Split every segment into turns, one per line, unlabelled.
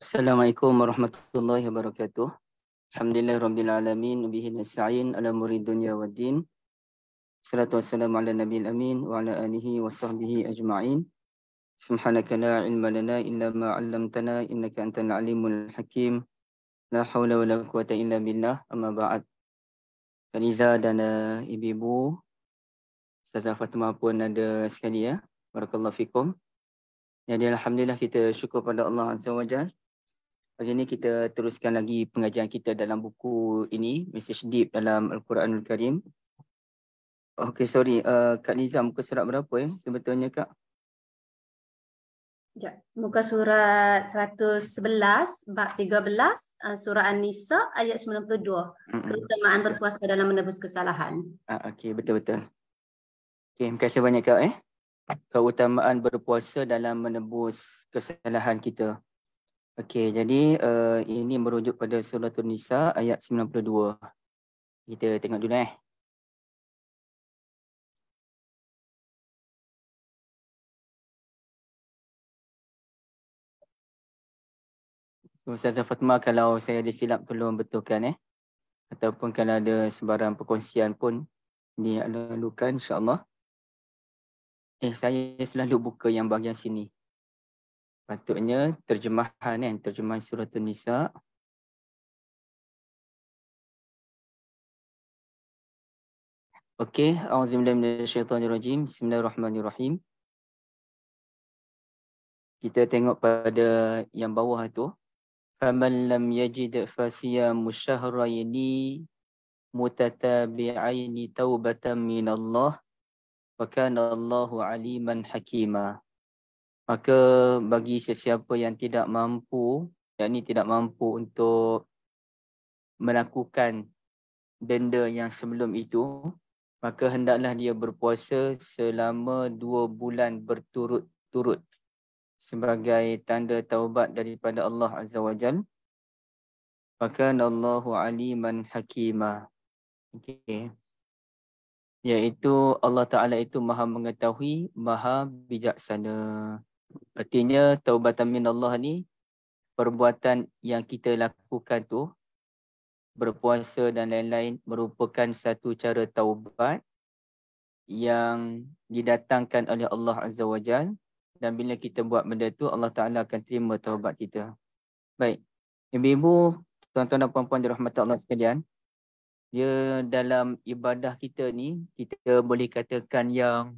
Assalamualaikum warahmatullahi wabarakatuh. Alhamdulillah rabbil alamin bihi nasta'in ala murid dunya waddin. Salatu wassalamu ala nabiyil amin wa ala alihi wa sahbihi ajma'in. Subhanaka la ilma lana illa ma 'allamtana innaka antal alimul hakim. La haula wa la quwata illa billah. Amma ba'd. Fariza dan uh, ibu-ibu Ustazah Fatimah pun ada sekali ya. Barakallahu fikum. Jadi Alhamdulillah kita syukur pada Allah Azza wa Jal. Pagi ini kita teruskan lagi pengajian kita dalam buku ini, Message Deep dalam Al-Quranul Karim. Okey, sorry. Uh, Kak Nizam, muka surat berapa ya sebetulnya Kak?
Ya, muka surat 111, bab 13, uh, surah An-Nisa ayat 92. Mm-hmm. Keutamaan berpuasa dalam menebus kesalahan.
Ah, Okey, betul-betul. Okey, terima kasih banyak Kak. Eh keutamaan berpuasa dalam menebus kesalahan kita. Okey, jadi uh, ini merujuk pada surah An-Nisa ayat 92. Kita tengok dulu eh. Ustazah Fatma kalau saya ada silap tolong betulkan eh. Ataupun kalau ada sebarang perkongsian pun dilalukan insyaAllah. Eh, saya selalu buka yang bahagian sini. Patutnya terjemahan kan, terjemahan surah An-Nisa. Okey, auzubillahi Bismillahirrahmanirrahim. Kita tengok pada yang bawah tu. Faman lam yajid fasiyamu syahraini mutatabi'aini taubatan min Allah Wakana Allahu aliman hakima. Maka bagi sesiapa yang tidak mampu, yang ini tidak mampu untuk melakukan denda yang sebelum itu, maka hendaklah dia berpuasa selama dua bulan berturut-turut sebagai tanda taubat daripada Allah Azza wa Jal. Wakana Allahu aliman hakima. Okay iaitu Allah Ta'ala itu maha mengetahui, maha bijaksana. Artinya taubatan min Allah ni perbuatan yang kita lakukan tu berpuasa dan lain-lain merupakan satu cara taubat yang didatangkan oleh Allah Azza wa Jal dan bila kita buat benda tu Allah Ta'ala akan terima taubat kita. Baik. Ibu-ibu, tuan-tuan dan puan-puan dirahmati Allah sekalian dia dalam ibadah kita ni kita boleh katakan yang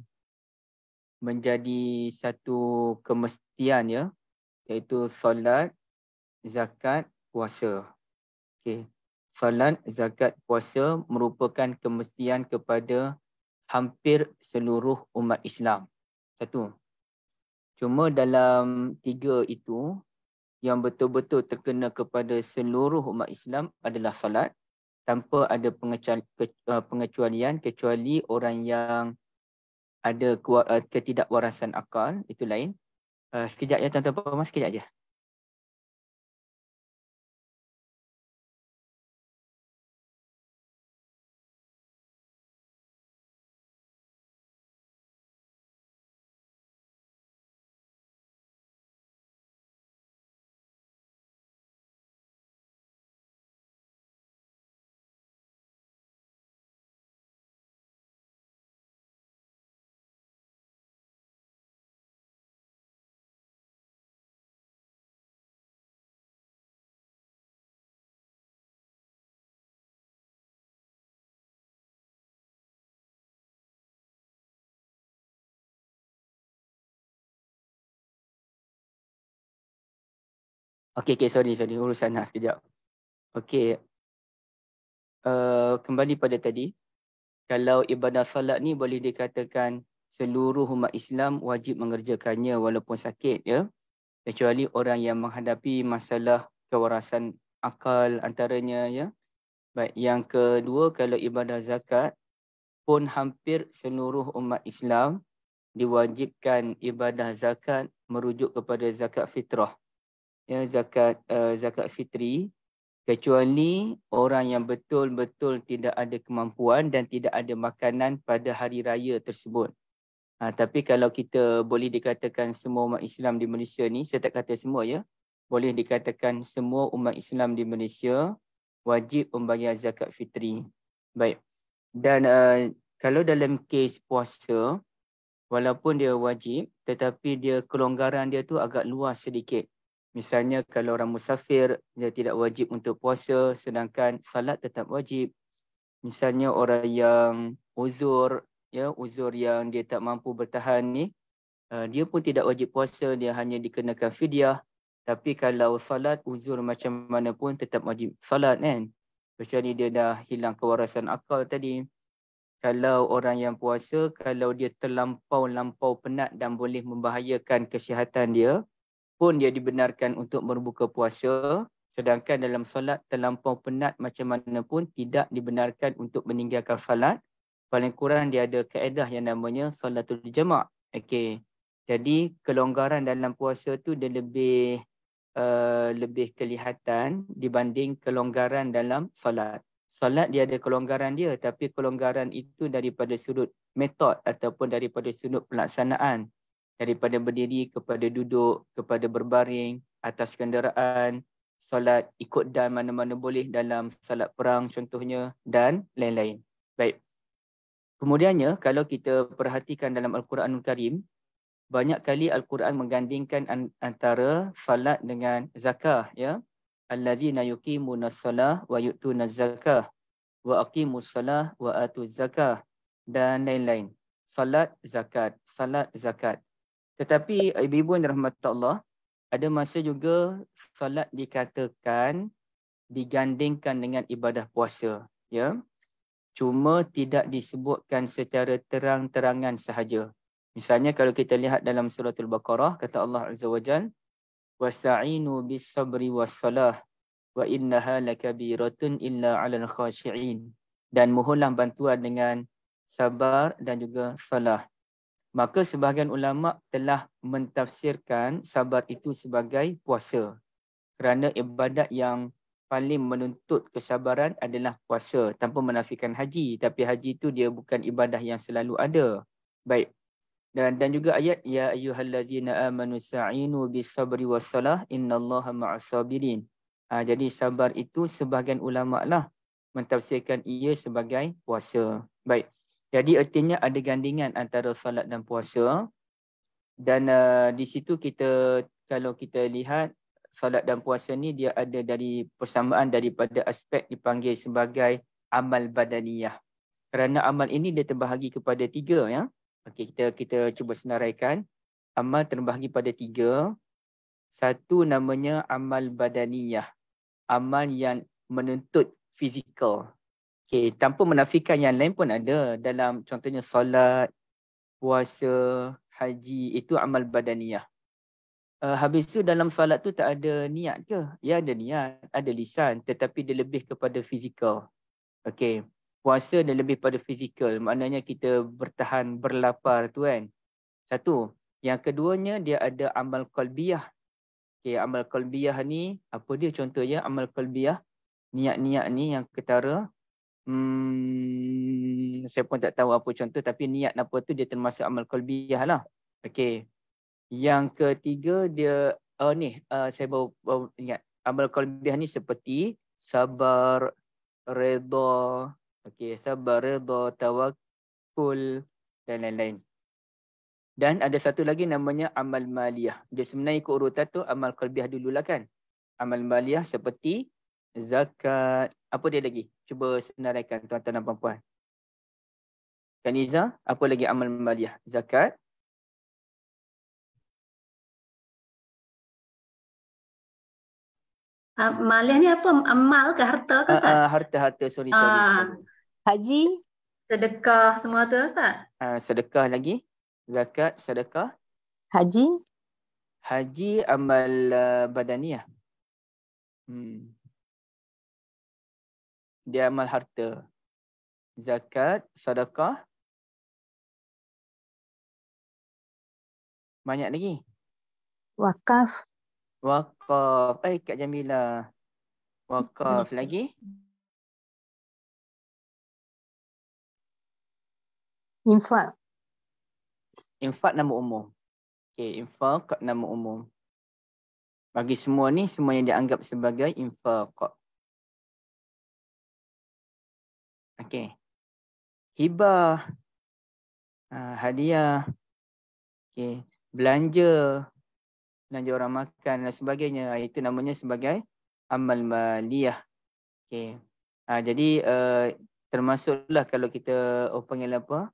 menjadi satu kemestian ya iaitu solat, zakat, puasa. Okey. Solat, zakat, puasa merupakan kemestian kepada hampir seluruh umat Islam. Satu. Cuma dalam tiga itu yang betul-betul terkena kepada seluruh umat Islam adalah solat, tanpa ada uh, pengecualian kecuali orang yang ada uh, ketidakwarasan akal itu lain. Uh, sekejap ya tuan-tuan sekejap aja. Okey, okay, sorry, sorry. Urusan nak sekejap. Okey. Uh, kembali pada tadi. Kalau ibadah salat ni boleh dikatakan seluruh umat Islam wajib mengerjakannya walaupun sakit. ya, Kecuali orang yang menghadapi masalah kewarasan akal antaranya. ya. Baik, yang kedua kalau ibadah zakat pun hampir seluruh umat Islam diwajibkan ibadah zakat merujuk kepada zakat fitrah ya zakat uh, zakat fitri kecuali orang yang betul-betul tidak ada kemampuan dan tidak ada makanan pada hari raya tersebut. Ha, tapi kalau kita boleh dikatakan semua umat Islam di Malaysia ni, saya tak kata semua ya, boleh dikatakan semua umat Islam di Malaysia wajib membayar zakat fitri. Baik. Dan uh, kalau dalam kes puasa, walaupun dia wajib, tetapi dia kelonggaran dia tu agak luas sedikit. Misalnya kalau orang musafir, dia tidak wajib untuk puasa, sedangkan salat tetap wajib. Misalnya orang yang uzur, ya uzur yang dia tak mampu bertahan ni uh, dia pun tidak wajib puasa dia hanya dikenakan fidyah. Tapi kalau salat uzur macam mana pun tetap wajib salat kan? Kecuali dia dah hilang kewarasan akal tadi. Kalau orang yang puasa kalau dia terlampau-lampau penat dan boleh membahayakan kesihatan dia pun dia dibenarkan untuk berbuka puasa sedangkan dalam salat terlampau penat macam mana pun tidak dibenarkan untuk meninggalkan salat paling kurang dia ada kaedah yang namanya salatul jama' okey jadi kelonggaran dalam puasa tu dia lebih uh, lebih kelihatan dibanding kelonggaran dalam solat. Solat dia ada kelonggaran dia tapi kelonggaran itu daripada sudut metod ataupun daripada sudut pelaksanaan daripada berdiri kepada duduk kepada berbaring atas kenderaan solat ikut dan mana-mana boleh dalam solat perang contohnya dan lain-lain baik Kemudiannya kalau kita perhatikan dalam Al-Quranul Karim, banyak kali Al-Quran menggandingkan antara salat dengan zakah ya. Alladzina yuqimuna shalah wa yu'tuna zakah wa aqimus salah wa atuz zakah dan lain-lain. Salat zakat, salat zakat. Tetapi ibu-ibu dan rahmat Allah, ada masa juga salat dikatakan digandingkan dengan ibadah puasa, ya cuma tidak disebutkan secara terang-terangan sahaja. Misalnya kalau kita lihat dalam surah Al-Baqarah kata Allah Azza wa Jal wasta'inu bis-sabri was-salah wa innaha lakabiratun illa 'alal khashi'in dan mohonlah bantuan dengan sabar dan juga salah. Maka sebahagian ulama telah mentafsirkan sabar itu sebagai puasa. Kerana ibadat yang paling menuntut kesabaran adalah puasa tanpa menafikan haji. Tapi haji itu dia bukan ibadah yang selalu ada. Baik. Dan dan juga ayat ya ayyuhallazina amanu sa'inu bis-sabri was-salah innallaha ma'as-sabirin. Ha, jadi sabar itu sebahagian ulama lah mentafsirkan ia sebagai puasa. Baik jadi artinya ada gandingan antara salat dan puasa dan uh, di situ kita kalau kita lihat salat dan puasa ni dia ada dari persamaan daripada aspek dipanggil sebagai amal badaniyah. Kerana amal ini dia terbahagi kepada tiga ya. Okey kita kita cuba senaraikan. Amal terbahagi pada tiga. Satu namanya amal badaniyah. Amal yang menuntut fizikal. Okey, tanpa menafikan yang lain pun ada dalam contohnya solat, puasa, haji itu amal badaniyah uh, habis tu dalam solat tu tak ada niat ke? Ya ada niat, ada lisan tetapi dia lebih kepada fizikal. Okey. Puasa dia lebih pada fizikal. Maknanya kita bertahan berlapar tu kan. Satu. Yang keduanya dia ada amal qalbiyah. Okey, amal qalbiyah ni apa dia contohnya amal qalbiyah? Niat-niat ni yang ketara Hmm, saya pun tak tahu apa contoh tapi niat apa tu dia termasuk amal qalbiyah lah. Okey. Yang ketiga dia uh, ni uh, saya baru, baru ingat amal qalbiyah ni seperti sabar, redha, okey, sabar, redha, tawakkul dan lain-lain. Dan ada satu lagi namanya amal maliyah. Dia sebenarnya ikut urutan tu amal qalbiyah dululah kan. Amal maliyah seperti zakat. Apa dia lagi? Cuba senaraikan tuan-tuan dan puan-puan. Kaniza, apa lagi amal maliyah? Zakat,
Uh, Malih ni apa? Amal ke harta ke Ustaz? Uh,
uh, harta, harta. Sorry, sorry. Uh,
haji?
Sedekah semua tu Ustaz?
Uh, sedekah lagi. Zakat, sedekah.
Haji?
Haji amal uh, badaniah. Hmm. Dia amal harta. Zakat, sedekah. Banyak lagi.
Wakaf.
Wakaf. Baik Kak Jamila. Wakaf lagi.
Infak.
infak nama umum. Okey, infak nama umum. Bagi semua ni, semua yang dianggap sebagai infak. Okey. Hibah. Uh, hadiah. Okey. Belanja. Belanja orang makan dan sebagainya. Itu namanya sebagai amal maliyah. Okey. Uh, jadi uh, termasuklah kalau kita oh, panggil apa?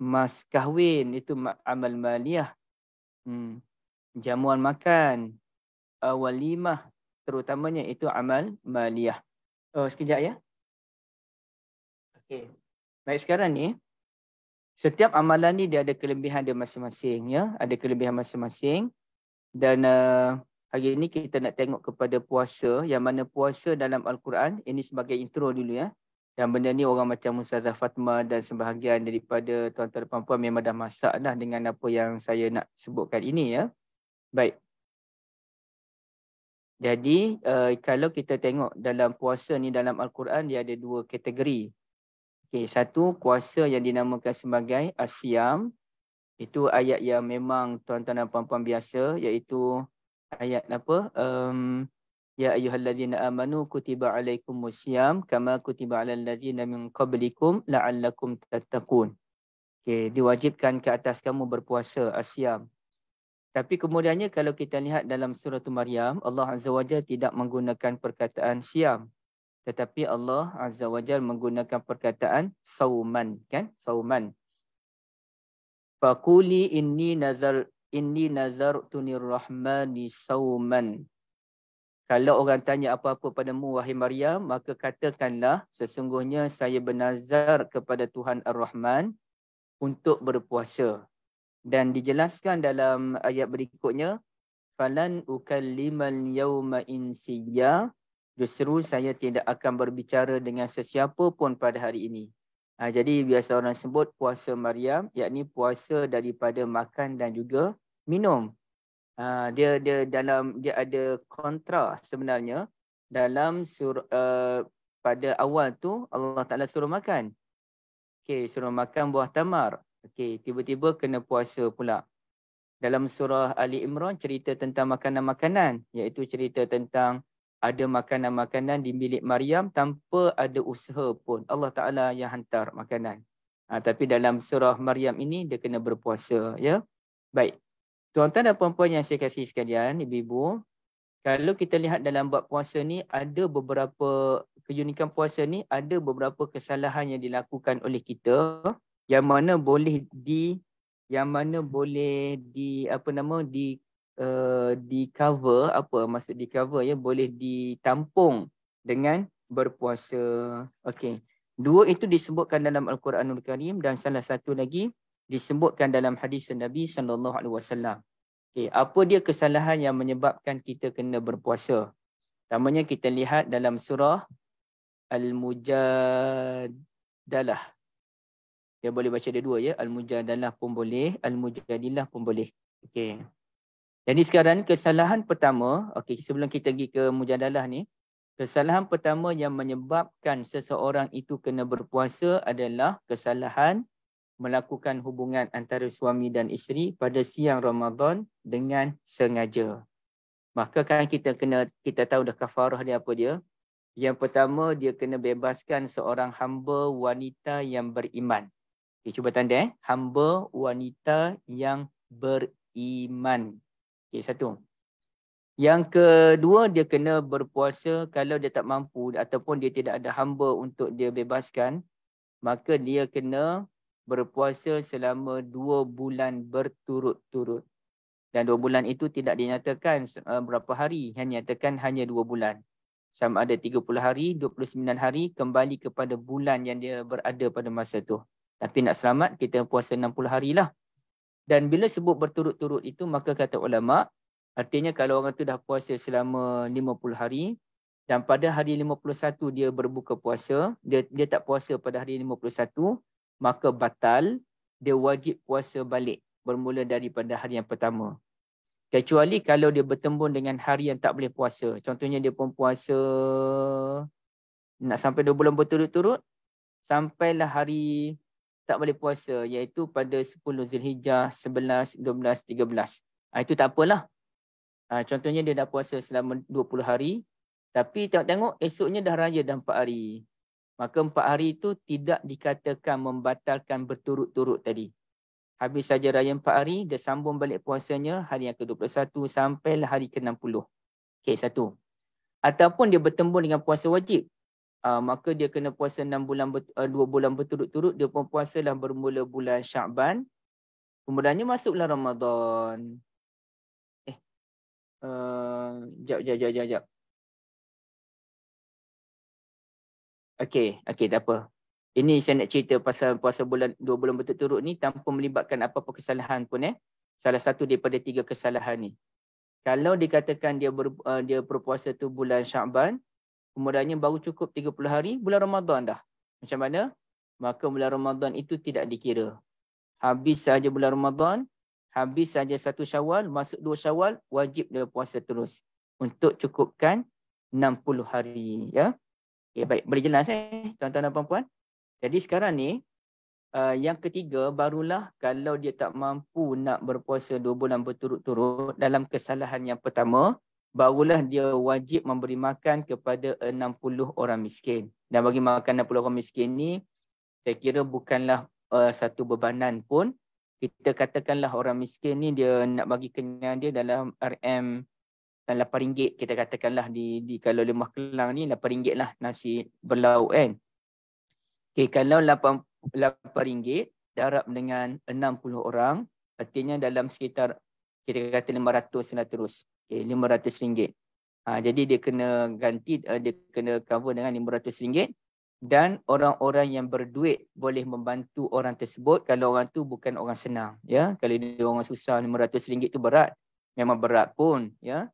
Mas kahwin itu amal maliyah. Hmm. Jamuan makan. Uh, walimah. Terutamanya itu amal maliyah. Oh, sekejap ya. Okay. Baik sekarang ni, setiap amalan ni dia ada kelebihan dia masing-masing. ya, Ada kelebihan masing-masing. Dan uh, hari ini kita nak tengok kepada puasa. Yang mana puasa dalam Al-Quran, ini sebagai intro dulu ya. Dan benda ni orang macam Ustazah Fatma dan sebahagian daripada tuan-tuan dan puan-puan memang dah masak dah dengan apa yang saya nak sebutkan ini ya. Baik. Jadi uh, kalau kita tengok dalam puasa ni dalam Al-Quran dia ada dua kategori. Okay, satu kuasa yang dinamakan sebagai asyam. Itu ayat yang memang tuan-tuan dan puan-puan biasa iaitu ayat apa? Um, ya ayyuhalladzina amanu kutiba alaikumusiyam kama kutiba alal ladzina min qablikum la'allakum tattaqun. Okay, diwajibkan ke atas kamu berpuasa asyam. Tapi kemudiannya kalau kita lihat dalam surah Maryam, Allah Azza wa Jalla tidak menggunakan perkataan siam tetapi Allah Azza wa Jal menggunakan perkataan sauman kan? Sauman. Faquli inni nazar inni nazartu nirrahmani sauman. Kalau orang tanya apa-apa padamu wahai Maryam maka katakanlah sesungguhnya saya bernazar kepada Tuhan Ar-Rahman untuk berpuasa. Dan dijelaskan dalam ayat berikutnya falan ukallimal yawma insiyya justru saya tidak akan berbicara dengan sesiapa pun pada hari ini. Ha, jadi biasa orang sebut puasa Maryam, yakni puasa daripada makan dan juga minum. Ha, dia dia dalam dia ada kontra sebenarnya dalam sur uh, pada awal tu Allah Taala suruh makan. Okey, suruh makan buah tamar. Okey, tiba-tiba kena puasa pula. Dalam surah Ali Imran cerita tentang makanan-makanan iaitu cerita tentang ada makanan-makanan di milik Maryam tanpa ada usaha pun. Allah Ta'ala yang hantar makanan. Ha, tapi dalam surah Maryam ini dia kena berpuasa. ya. Baik. Tuan-tuan dan puan-puan yang saya kasih sekalian, ibu-ibu. Kalau kita lihat dalam bab puasa ni, ada beberapa keunikan puasa ni, ada beberapa kesalahan yang dilakukan oleh kita yang mana boleh di yang mana boleh di apa nama di uh, di cover apa maksud di cover ya boleh ditampung dengan berpuasa. Okey. Dua itu disebutkan dalam Al-Quranul Karim dan salah satu lagi disebutkan dalam hadis Nabi sallallahu alaihi wasallam. Okey, apa dia kesalahan yang menyebabkan kita kena berpuasa? Pertamanya kita lihat dalam surah Al-Mujadalah. Dia boleh baca dia dua ya, Al-Mujadalah pun boleh, Al-Mujadilah pun boleh. Okey. Jadi sekarang kesalahan pertama, okey sebelum kita pergi ke mujadalah ni, kesalahan pertama yang menyebabkan seseorang itu kena berpuasa adalah kesalahan melakukan hubungan antara suami dan isteri pada siang Ramadan dengan sengaja. Maka kan kita kena kita tahu dah kafarah dia apa dia? Yang pertama dia kena bebaskan seorang hamba wanita yang beriman. Okay, cuba tanda eh, hamba wanita yang beriman. Okey, satu. Yang kedua, dia kena berpuasa kalau dia tak mampu ataupun dia tidak ada hamba untuk dia bebaskan, maka dia kena berpuasa selama dua bulan berturut-turut. Dan dua bulan itu tidak dinyatakan uh, berapa hari, hanya nyatakan hanya dua bulan. Sama ada 30 hari, 29 hari kembali kepada bulan yang dia berada pada masa itu. Tapi nak selamat, kita puasa 60 hari lah. Dan bila sebut berturut-turut itu, maka kata ulama, artinya kalau orang tu dah puasa selama 50 hari, dan pada hari 51 dia berbuka puasa, dia dia tak puasa pada hari 51, maka batal, dia wajib puasa balik bermula daripada hari yang pertama. Kecuali kalau dia bertembun dengan hari yang tak boleh puasa. Contohnya dia pun puasa nak sampai 2 bulan berturut-turut, sampailah hari tak boleh puasa iaitu pada 10 Zulhijjah, 11, 12, 13. Ha, itu tak apalah. Ha, contohnya dia dah puasa selama 20 hari tapi tengok-tengok esoknya dah raya dah 4 hari. Maka 4 hari itu tidak dikatakan membatalkan berturut-turut tadi. Habis saja raya 4 hari, dia sambung balik puasanya hari yang ke-21 sampai hari ke-60. Okey, satu. Ataupun dia bertembung dengan puasa wajib. Uh, maka dia kena puasa 6 bulan, uh, 2 bulan berturut-turut. Dia pun puasalah bermula bulan Syaban. Kemudiannya masuk bulan Ramadan. Eh, uh, jap, jap, jap, jap, jap. Okey, okey tak apa. Ini saya nak cerita pasal puasa bulan dua bulan berturut-turut ni tanpa melibatkan apa-apa kesalahan pun eh. Salah satu daripada tiga kesalahan ni. Kalau dikatakan dia ber, uh, dia berpuasa tu bulan Syaban, kemudiannya baru cukup 30 hari, bulan Ramadan dah. Macam mana? Maka bulan Ramadan itu tidak dikira. Habis saja bulan Ramadan, habis saja satu Syawal, masuk dua Syawal, wajib dia puasa terus untuk cukupkan 60 hari, ya. Okay, baik, boleh jelas eh tuan-tuan dan puan-puan. Jadi sekarang ni uh, yang ketiga barulah kalau dia tak mampu nak berpuasa dua bulan berturut-turut dalam kesalahan yang pertama barulah dia wajib memberi makan kepada 60 orang miskin. Dan bagi makan 60 orang miskin ni saya kira bukanlah uh, satu bebanan pun. Kita katakanlah orang miskin ni dia nak bagi kenyang dia dalam RM dan RM8 kita katakanlah di di kalau lemah kelang ni RM8 lah nasi berlauk kan. Okey kalau RM8 darab dengan 60 orang artinya dalam sekitar kita kata 500 lah terus. Okey RM500. Ha, jadi dia kena ganti uh, dia kena cover dengan RM500 dan orang-orang yang berduit boleh membantu orang tersebut kalau orang tu bukan orang senang ya kalau dia orang susah RM500 tu berat memang berat pun ya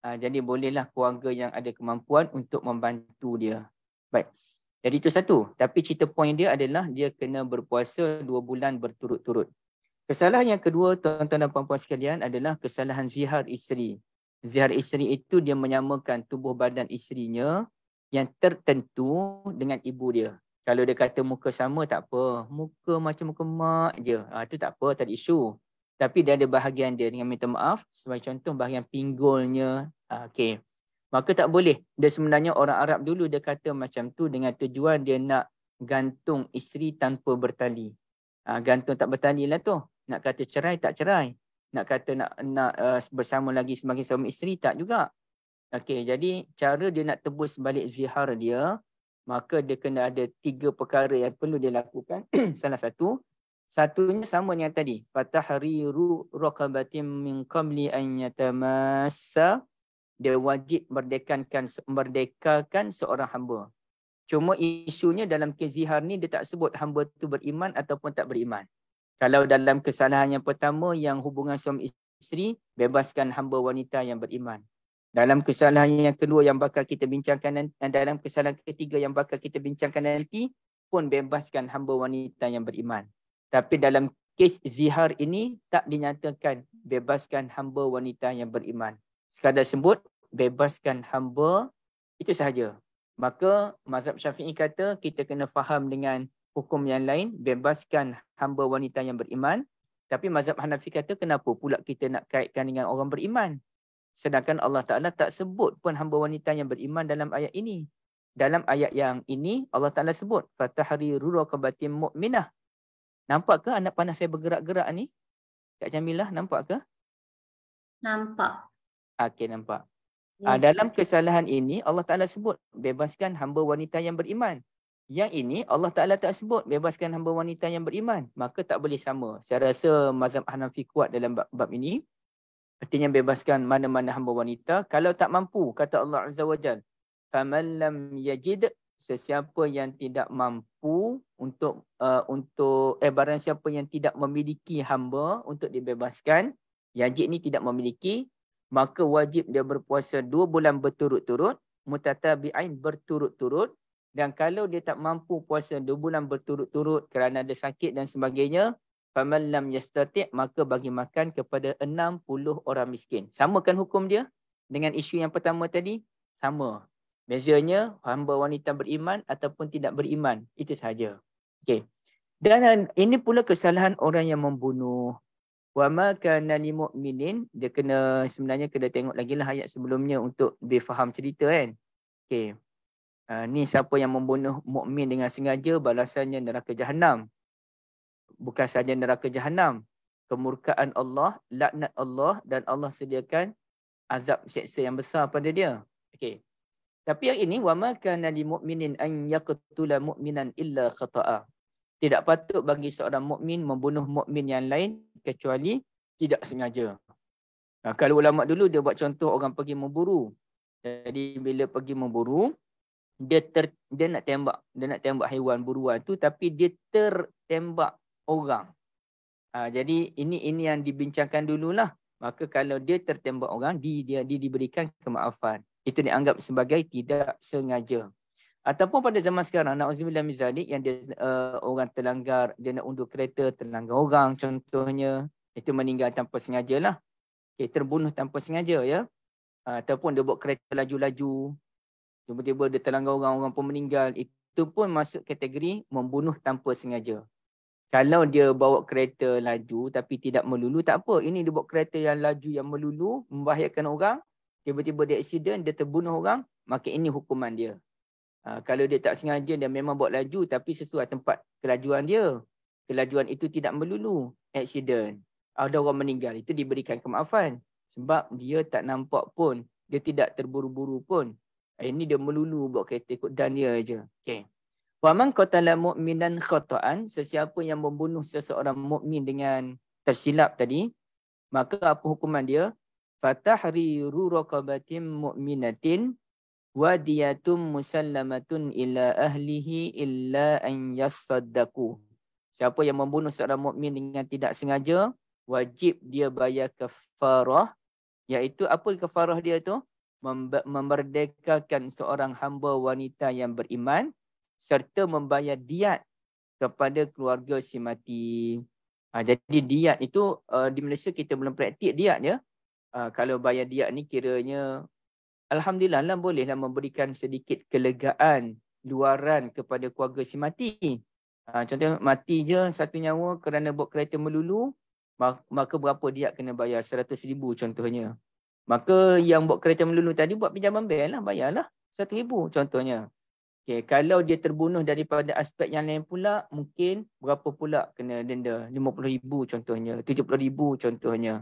Uh, jadi bolehlah keluarga yang ada kemampuan untuk membantu dia. Baik. Jadi itu satu. Tapi cerita poin dia adalah dia kena berpuasa dua bulan berturut-turut. Kesalahan yang kedua tuan-tuan dan puan-puan sekalian adalah kesalahan zihar isteri. Zihar isteri itu dia menyamakan tubuh badan isterinya yang tertentu dengan ibu dia. Kalau dia kata muka sama tak apa. Muka macam muka mak je. Ha, itu tak apa, tak ada isu. Tapi dia ada bahagian dia dengan minta maaf. Sebagai contoh bahagian pinggulnya. Ah, okay. Maka tak boleh. Dia sebenarnya orang Arab dulu dia kata macam tu dengan tujuan dia nak gantung isteri tanpa bertali. Ha, gantung tak bertali lah tu. Nak kata cerai tak cerai. Nak kata nak nak uh, bersama lagi sebagai suami isteri tak juga. Okey, jadi cara dia nak tebus balik zihar dia, maka dia kena ada tiga perkara yang perlu dia lakukan. Salah satu, Satunya sama dengan tadi. Fatahriru raqabatin min qabli an yatamassa. Dia wajib merdekakan merdekakan seorang hamba. Cuma isunya dalam kezihar ni dia tak sebut hamba tu beriman ataupun tak beriman. Kalau dalam kesalahan yang pertama yang hubungan suami isteri, bebaskan hamba wanita yang beriman. Dalam kesalahan yang kedua yang bakal kita bincangkan dan dalam kesalahan ketiga yang bakal kita bincangkan nanti pun bebaskan hamba wanita yang beriman. Tapi dalam kes zihar ini tak dinyatakan bebaskan hamba wanita yang beriman. Sekadar sebut bebaskan hamba itu sahaja. Maka mazhab syafi'i kata kita kena faham dengan hukum yang lain bebaskan hamba wanita yang beriman. Tapi mazhab Hanafi kata kenapa pula kita nak kaitkan dengan orang beriman. Sedangkan Allah Ta'ala tak sebut pun hamba wanita yang beriman dalam ayat ini. Dalam ayat yang ini Allah Ta'ala sebut. Fatahri rurakabatim mu'minah. Nampak ke anak panah saya bergerak-gerak ni? Kak Jamilah, nampak ke?
Nampak.
Okey, nampak. Yes. dalam kesalahan ini, Allah Ta'ala sebut, bebaskan hamba wanita yang beriman. Yang ini, Allah Ta'ala tak sebut, bebaskan hamba wanita yang beriman. Maka tak boleh sama. Saya rasa mazhab Hanafi kuat dalam bab, bab ini. Artinya bebaskan mana-mana hamba wanita. Kalau tak mampu, kata Allah Azza wa Jal, فَمَنْ لَمْ يَجِدْ sesiapa yang tidak mampu untuk uh, untuk eh barang siapa yang tidak memiliki hamba untuk dibebaskan yajid ni tidak memiliki maka wajib dia berpuasa dua bulan berturut-turut mutatabi'ain berturut-turut dan kalau dia tak mampu puasa dua bulan berturut-turut kerana ada sakit dan sebagainya faman lam yastati' maka bagi makan kepada 60 orang miskin samakan hukum dia dengan isu yang pertama tadi sama Bezanya hamba wanita beriman ataupun tidak beriman. Itu sahaja. Okay. Dan ini pula kesalahan orang yang membunuh. Wa ma kana lil mu'minin dia kena sebenarnya kena tengok lagi lah ayat sebelumnya untuk lebih faham cerita kan. Okey. Uh, ni siapa yang membunuh mukmin dengan sengaja balasannya neraka jahanam. Bukan saja neraka jahanam, kemurkaan Allah, laknat Allah dan Allah sediakan azab seksa yang besar pada dia. Okey. Tapi yang ini wa ma kana lil mu'minin an yaqtula mu'minan illa khata'a. Tidak patut bagi seorang mukmin membunuh mukmin yang lain kecuali tidak sengaja. Nah, kalau ulama dulu dia buat contoh orang pergi memburu. Jadi bila pergi memburu, dia ter, dia nak tembak, dia nak tembak haiwan buruan tu tapi dia tertembak orang. Ha, jadi ini ini yang dibincangkan dululah. Maka kalau dia tertembak orang, di, dia, dia diberikan kemaafan. Itu dianggap sebagai tidak sengaja. Ataupun pada zaman sekarang, na'udzubillah mizalik yang dia, uh, orang terlanggar, dia nak undur kereta, terlanggar orang contohnya. Itu meninggal tanpa sengaja lah. Okay, terbunuh tanpa sengaja ya. Uh, ataupun dia buat kereta laju-laju. Tiba-tiba dia terlanggar orang, orang pun meninggal. Itu pun masuk kategori membunuh tanpa sengaja. Kalau dia bawa kereta laju tapi tidak melulu, tak apa. Ini dia bawa kereta yang laju yang melulu, membahayakan orang. Tiba-tiba dia accident, dia terbunuh orang. Maka ini hukuman dia. Ha, kalau dia tak sengaja dia memang bawa laju tapi sesuai tempat kelajuan dia. Kelajuan itu tidak melulu accident. Ada orang meninggal itu diberikan kemaafan. Sebab dia tak nampak pun. Dia tidak terburu-buru pun. Ini dia melulu bawa kereta ikut dan dia aja. Okay. Wa man qatala mu'minan khata'an, sesiapa yang membunuh seseorang mukmin dengan tersilap tadi, maka apa hukuman dia? Fatahriru raqabatin mu'minatin wadiyatum musallamatun ila ahlihi illa an yasaddaqu. Siapa yang membunuh seorang mukmin dengan tidak sengaja, wajib dia bayar kafarah. Iaitu apa kafarah dia tu? Memerdekakan seorang hamba wanita yang beriman serta membayar diat kepada keluarga si mati. Ha, jadi diat itu uh, di Malaysia kita belum praktik diat ya. Uh, kalau bayar diat ni kiranya Alhamdulillah lah bolehlah memberikan sedikit kelegaan luaran kepada keluarga si mati. Ha, contoh mati je satu nyawa kerana buat kereta melulu, maka berapa dia kena bayar? Seratus ribu contohnya. Maka yang buat kereta melulu tadi buat pinjaman bank lah, bayarlah satu ribu contohnya. Okay, kalau dia terbunuh daripada aspek yang lain pula, mungkin berapa pula kena denda? RM50,000 contohnya, RM70,000 contohnya.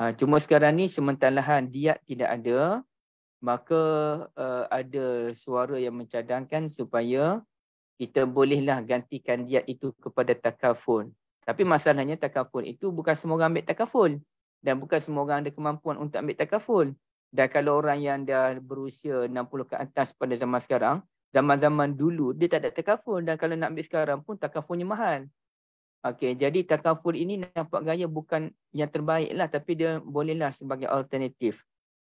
Ha, cuma sekarang ni sementarahan diat tidak ada, maka uh, ada suara yang mencadangkan supaya kita bolehlah gantikan diat itu kepada takaful. Tapi masalahnya takaful itu bukan semua orang ambil takaful. Dan bukan semua orang ada kemampuan untuk ambil takaful. Dan kalau orang yang dah berusia 60 ke atas pada zaman sekarang, zaman-zaman dulu dia tak ada takaful. Dan kalau nak ambil sekarang pun takafulnya mahal. Okey, jadi takaful ini nampak gaya bukan yang terbaik lah. Tapi dia bolehlah sebagai alternatif.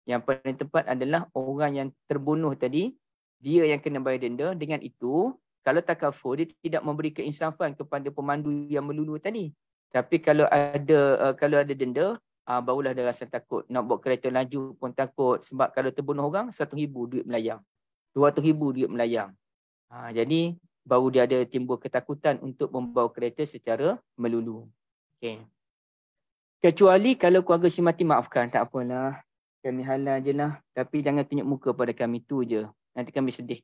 Yang paling tepat adalah orang yang terbunuh tadi, dia yang kena bayar denda. Dengan itu, kalau takafur, dia tidak memberi keinsafan kepada pemandu yang melulu tadi. Tapi kalau ada uh, kalau ada denda, uh, barulah dia rasa takut. Nak buat kereta laju pun takut. Sebab kalau terbunuh orang, satu ribu duit melayang. Dua ratus ribu duit melayang. Uh, jadi, baru dia ada timbul ketakutan untuk membawa kereta secara melulu. Okay. Kecuali kalau keluarga si mati maafkan, tak apalah kami halal je lah. Tapi jangan tunjuk muka pada kami tu je. Nanti kami sedih.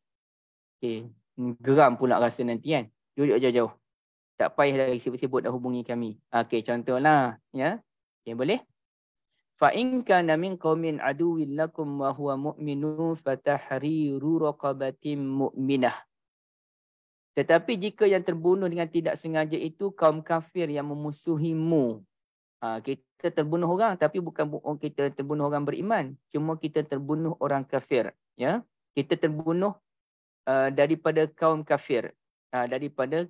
Okay. Geram pula rasa nanti kan. Duduk jauh-jauh. Tak payah lagi sibuk-sibuk dah hubungi kami. Okay, contohlah. Ya. Okay, boleh? fa in kana min qaumin aduwwin lakum wa huwa mu'minun fatahriru raqabatin mu'minah. Tetapi jika yang terbunuh dengan tidak sengaja itu kaum kafir yang memusuhimu. Ha, kita terbunuh orang tapi bukan oh, kita terbunuh orang beriman. Cuma kita terbunuh orang kafir ya. Kita terbunuh uh, daripada kaum kafir. Uh, daripada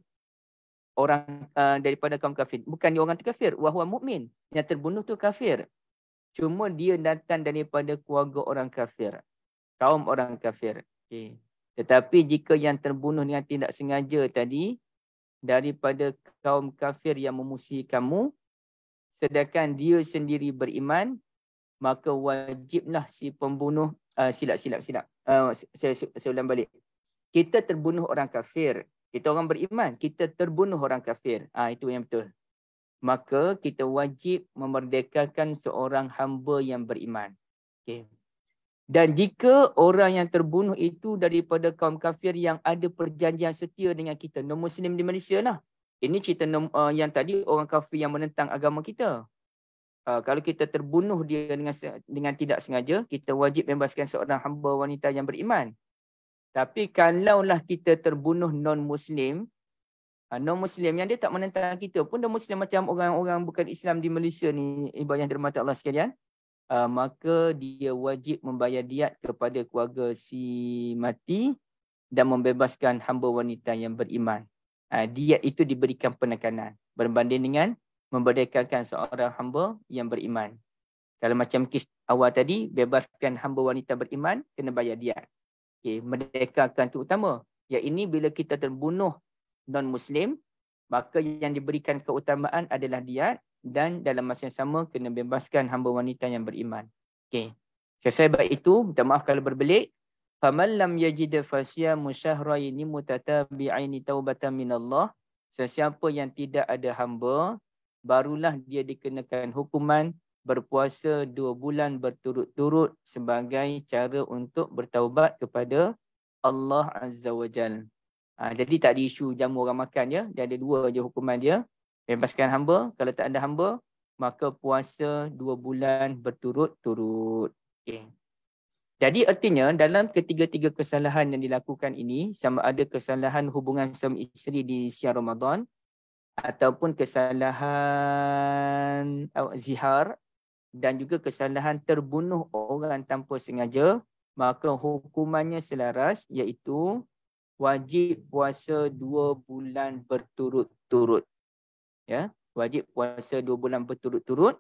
orang uh, daripada kaum kafir. Bukan dia orang kafir wahwa mukmin yang terbunuh tu kafir. Cuma dia datang daripada keluarga orang kafir. Kaum orang kafir. Okay. Tetapi jika yang terbunuh dengan tidak sengaja tadi, daripada kaum kafir yang memusuhi kamu, sedangkan dia sendiri beriman maka wajiblah si pembunuh uh, silap silap silap uh, saya, saya ulang balik kita terbunuh orang kafir Kita orang beriman, kita terbunuh orang kafir. Ah itu yang betul. Maka kita wajib memerdekakan seorang hamba yang beriman. Okay. Dan jika orang yang terbunuh itu daripada kaum kafir yang ada perjanjian setia dengan kita, non-Muslim di Malaysia lah. Ini cerita uh, yang tadi orang kafir yang menentang agama kita. Uh, kalau kita terbunuh dia dengan dengan tidak sengaja, kita wajib bebaskan seorang hamba wanita yang beriman. Tapi kalaulah kita terbunuh non-Muslim, non-Muslim yang dia tak menentang kita pun, non-Muslim macam orang-orang bukan Islam di Malaysia ni, ibadah yang dirahmati Allah sekalian uh, maka dia wajib membayar diat kepada keluarga si mati dan membebaskan hamba wanita yang beriman. Uh, diat itu diberikan penekanan berbanding dengan memberdekakan seorang hamba yang beriman. Kalau macam kes awal tadi, bebaskan hamba wanita beriman, kena bayar diat. Okay, merdekakan itu utama. Yang ini bila kita terbunuh non-Muslim, maka yang diberikan keutamaan adalah diat dan dalam masa yang sama kena bebaskan hamba wanita yang beriman. Okey. Sebab itu, minta maaf kalau berbelik. Faman lam yajid fasya musyahraini mutatabi'aini taubatan min Allah. Sesiapa yang tidak ada hamba, barulah dia dikenakan hukuman berpuasa dua bulan berturut-turut sebagai cara untuk bertaubat kepada Allah Azza wa Jal. Ha, jadi tak ada isu jamu orang makan ya. Dia ada dua je hukuman dia bebaskan hamba. Kalau tak ada hamba, maka puasa dua bulan berturut-turut. Okay. Jadi artinya dalam ketiga-tiga kesalahan yang dilakukan ini, sama ada kesalahan hubungan suami isteri di siang Ramadan, ataupun kesalahan uh, zihar, dan juga kesalahan terbunuh orang tanpa sengaja, maka hukumannya selaras iaitu wajib puasa dua bulan berturut-turut. Ya wajib puasa dua bulan berturut-turut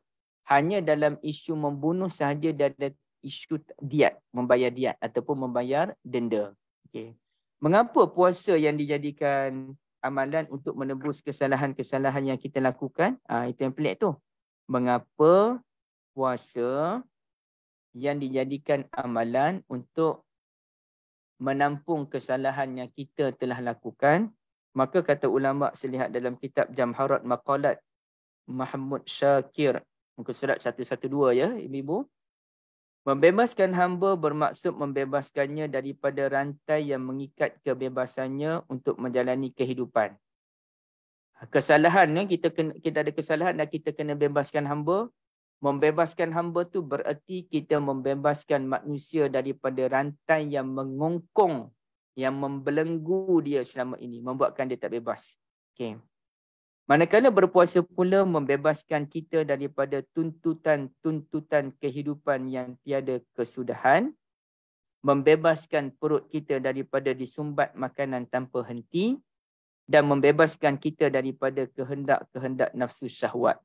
hanya dalam isu membunuh sahaja ada isu diat membayar diat ataupun membayar denda. Okey. Mengapa puasa yang dijadikan amalan untuk menebus kesalahan-kesalahan yang kita lakukan? Ah itu yang pelik tu. Mengapa puasa yang dijadikan amalan untuk menampung kesalahan yang kita telah lakukan Maka kata ulama selihat dalam kitab Jamharat Maqalat Mahmud Syakir muka surat 112 ya ibu-ibu. Membebaskan hamba bermaksud membebaskannya daripada rantai yang mengikat kebebasannya untuk menjalani kehidupan. Kesalahan kita kena, kita ada kesalahan dan kita kena bebaskan hamba. Membebaskan hamba tu bererti kita membebaskan manusia daripada rantai yang mengongkong yang membelenggu dia selama ini membuatkan dia tak bebas. Okay. Manakala berpuasa pula membebaskan kita daripada tuntutan-tuntutan kehidupan yang tiada kesudahan, membebaskan perut kita daripada disumbat makanan tanpa henti dan membebaskan kita daripada kehendak-kehendak nafsu syahwat.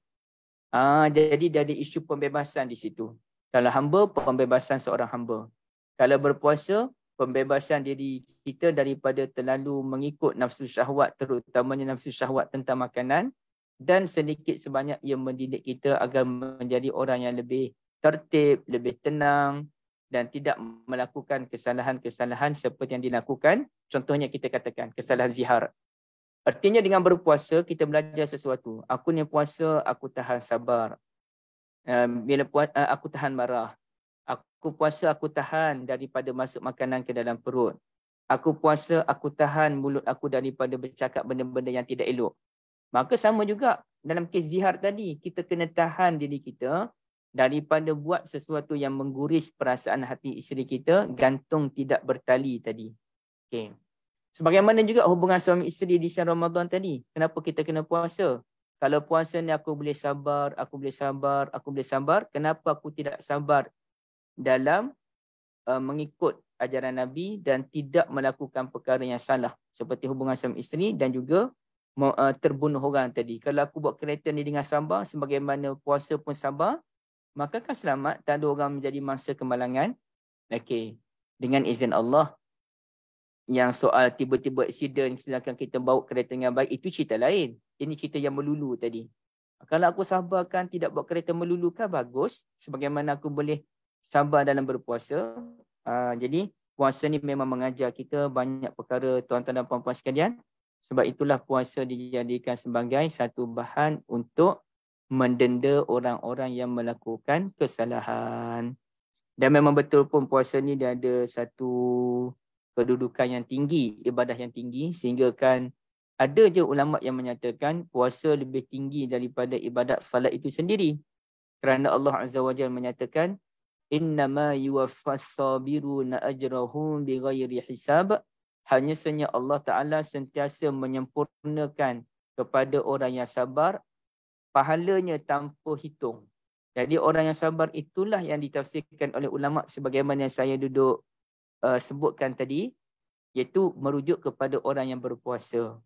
Ah, jadi ada isu pembebasan di situ. Kalau hamba, pembebasan seorang hamba. Kalau berpuasa, pembebasan diri kita daripada terlalu mengikut nafsu syahwat terutamanya nafsu syahwat tentang makanan dan sedikit sebanyak ia mendidik kita agar menjadi orang yang lebih tertib, lebih tenang dan tidak melakukan kesalahan-kesalahan seperti yang dilakukan. Contohnya kita katakan kesalahan zihar. Artinya dengan berpuasa kita belajar sesuatu. Aku ni puasa, aku tahan sabar. Bila puasa, aku tahan marah. Aku puasa, aku tahan daripada masuk makanan ke dalam perut. Aku puasa, aku tahan mulut aku daripada bercakap benda-benda yang tidak elok. Maka sama juga dalam kes zihar tadi, kita kena tahan diri kita daripada buat sesuatu yang mengguris perasaan hati isteri kita, gantung tidak bertali tadi. Okay. Sebagaimana juga hubungan suami isteri di siang Ramadan tadi. Kenapa kita kena puasa? Kalau puasa ni aku boleh sabar, aku boleh sabar, aku boleh sabar. Kenapa aku tidak sabar dalam uh, mengikut ajaran Nabi dan tidak melakukan perkara yang salah seperti hubungan suami isteri dan juga uh, terbunuh orang tadi. Kalau aku buat kereta ni dengan sabar sebagaimana puasa pun sabar, maka kan selamat tak ada orang menjadi masa kemalangan. Okey. Dengan izin Allah yang soal tiba-tiba accident silakan kita bawa kereta dengan baik itu cerita lain. Ini cerita yang melulu tadi. Kalau aku sabarkan tidak buat kereta melulu kan bagus sebagaimana aku boleh sabar dalam berpuasa. Uh, jadi puasa ni memang mengajar kita banyak perkara tuan-tuan dan puan-puan sekalian. Sebab itulah puasa dijadikan sebagai satu bahan untuk mendenda orang-orang yang melakukan kesalahan. Dan memang betul pun puasa ni dia ada satu kedudukan yang tinggi, ibadah yang tinggi sehingga kan ada je ulama yang menyatakan puasa lebih tinggi daripada ibadat salat itu sendiri. Kerana Allah Azza wa Jalla menyatakan innama yuwaffas sabiruna ajrahum bighairi hisab hanya senya Allah Taala sentiasa menyempurnakan kepada orang yang sabar pahalanya tanpa hitung. Jadi orang yang sabar itulah yang ditafsirkan oleh ulama sebagaimana saya duduk uh, sebutkan tadi iaitu merujuk kepada orang yang berpuasa.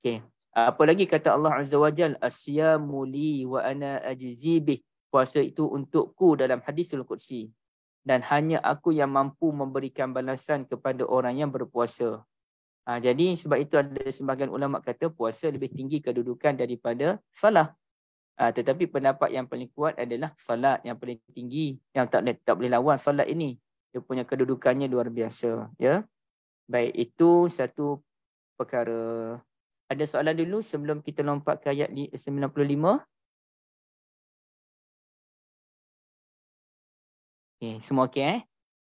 Okey. Apa lagi kata Allah Azza wa Jal, asyamu li wa ana ajzi. Puasa itu untukku dalam hadisul qudsi dan hanya aku yang mampu memberikan balasan kepada orang yang berpuasa. Ha, jadi sebab itu ada sebahagian ulama kata puasa lebih tinggi kedudukan daripada salat. Ha, tetapi pendapat yang paling kuat adalah salat yang paling tinggi yang tak tak boleh lawan salat ini. Dia punya kedudukannya luar biasa, ya. Baik, itu satu perkara ada soalan dulu sebelum kita lompat ke ayat 95? Okey, semua okey eh?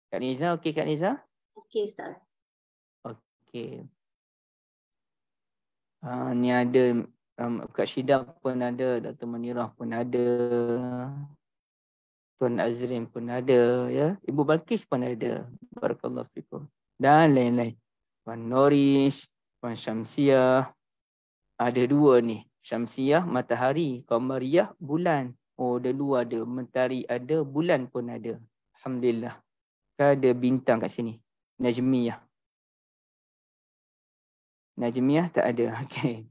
Kak Niza, okey Kak Niza?
Okey Ustaz.
Okey. Uh, ni ada um, Kak Syida pun ada, Dr. Manirah pun ada. Tuan Azrin pun ada ya. Ibu Balkis pun ada. Barakallahu fikum. Dan lain-lain. Puan Noris, Puan Syamsiah, ada dua ni. Syamsiah, matahari. Qamariyah, bulan. Oh, ada dua ada. Mentari ada, bulan pun ada. Alhamdulillah. Kan ada bintang kat sini. Najmiyah. Najmiyah tak ada. Okey.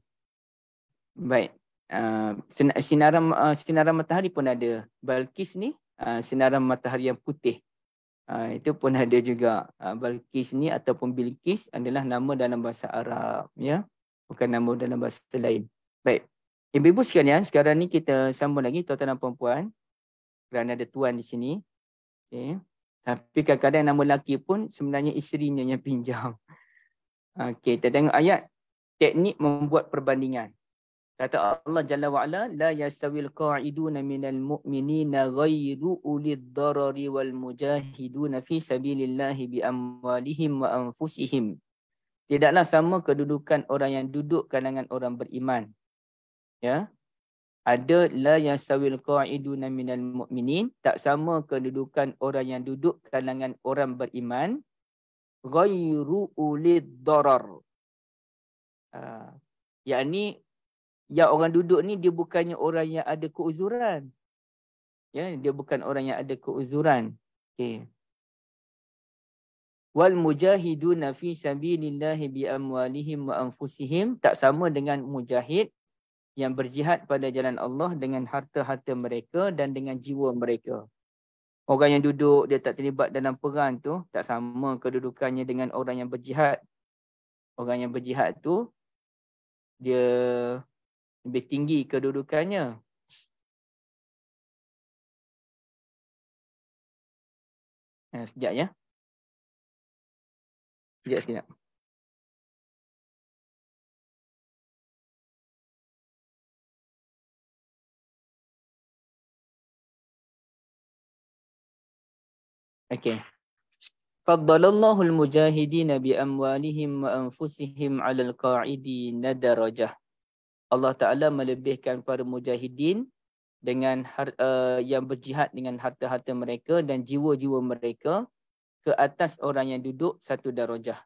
Baik. Uh, sinaran uh, sinaran matahari pun ada. Balkis ni uh, sinaran matahari yang putih. Uh, itu pun ada juga. Uh, Balkis ni ataupun Bilkis adalah nama dalam bahasa Arab. Ya bukan nama dalam bahasa lain. Baik. Ibu-ibu sekalian, sekarang ni kita sambung lagi tuan-tuan dan puan-puan. Kerana ada tuan di sini. Okay. Tapi kadang-kadang nama lelaki pun sebenarnya isterinya yang pinjam. Okey, kita tengok ayat. Teknik membuat perbandingan. Kata Allah Jalla wa'ala, La yastawil qa'iduna minal mu'minina ghairu ulid darari wal mujahiduna fi sabilillahi bi amwalihim wa anfusihim tidaklah sama kedudukan orang yang duduk kalangan orang beriman. Ya. Ada la yang sawil qa'iduna minal mu'minin. Tak sama kedudukan orang yang duduk kalangan orang beriman. Ghairu ulid darar. Uh, yakni yang orang duduk ni dia bukannya orang yang ada keuzuran. Ya, dia bukan orang yang ada keuzuran. Okay wal mujahiduna fi sabilillahi bi amwalihim wa anfusihim tak sama dengan mujahid yang berjihad pada jalan Allah dengan harta-harta mereka dan dengan jiwa mereka. Orang yang duduk dia tak terlibat dalam perang tu tak sama kedudukannya dengan orang yang berjihad. Orang yang berjihad tu dia lebih tinggi kedudukannya. Eh, sekejap ya. Sekejap, sekejap. Okay. Faddalallahu al-mujahidin bi amwalihim wa anfusihim 'ala al-qa'idin darajah. Allah Taala melebihkan para mujahidin dengan uh, yang berjihad dengan harta-harta mereka dan jiwa-jiwa mereka ke atas orang yang duduk satu darajah.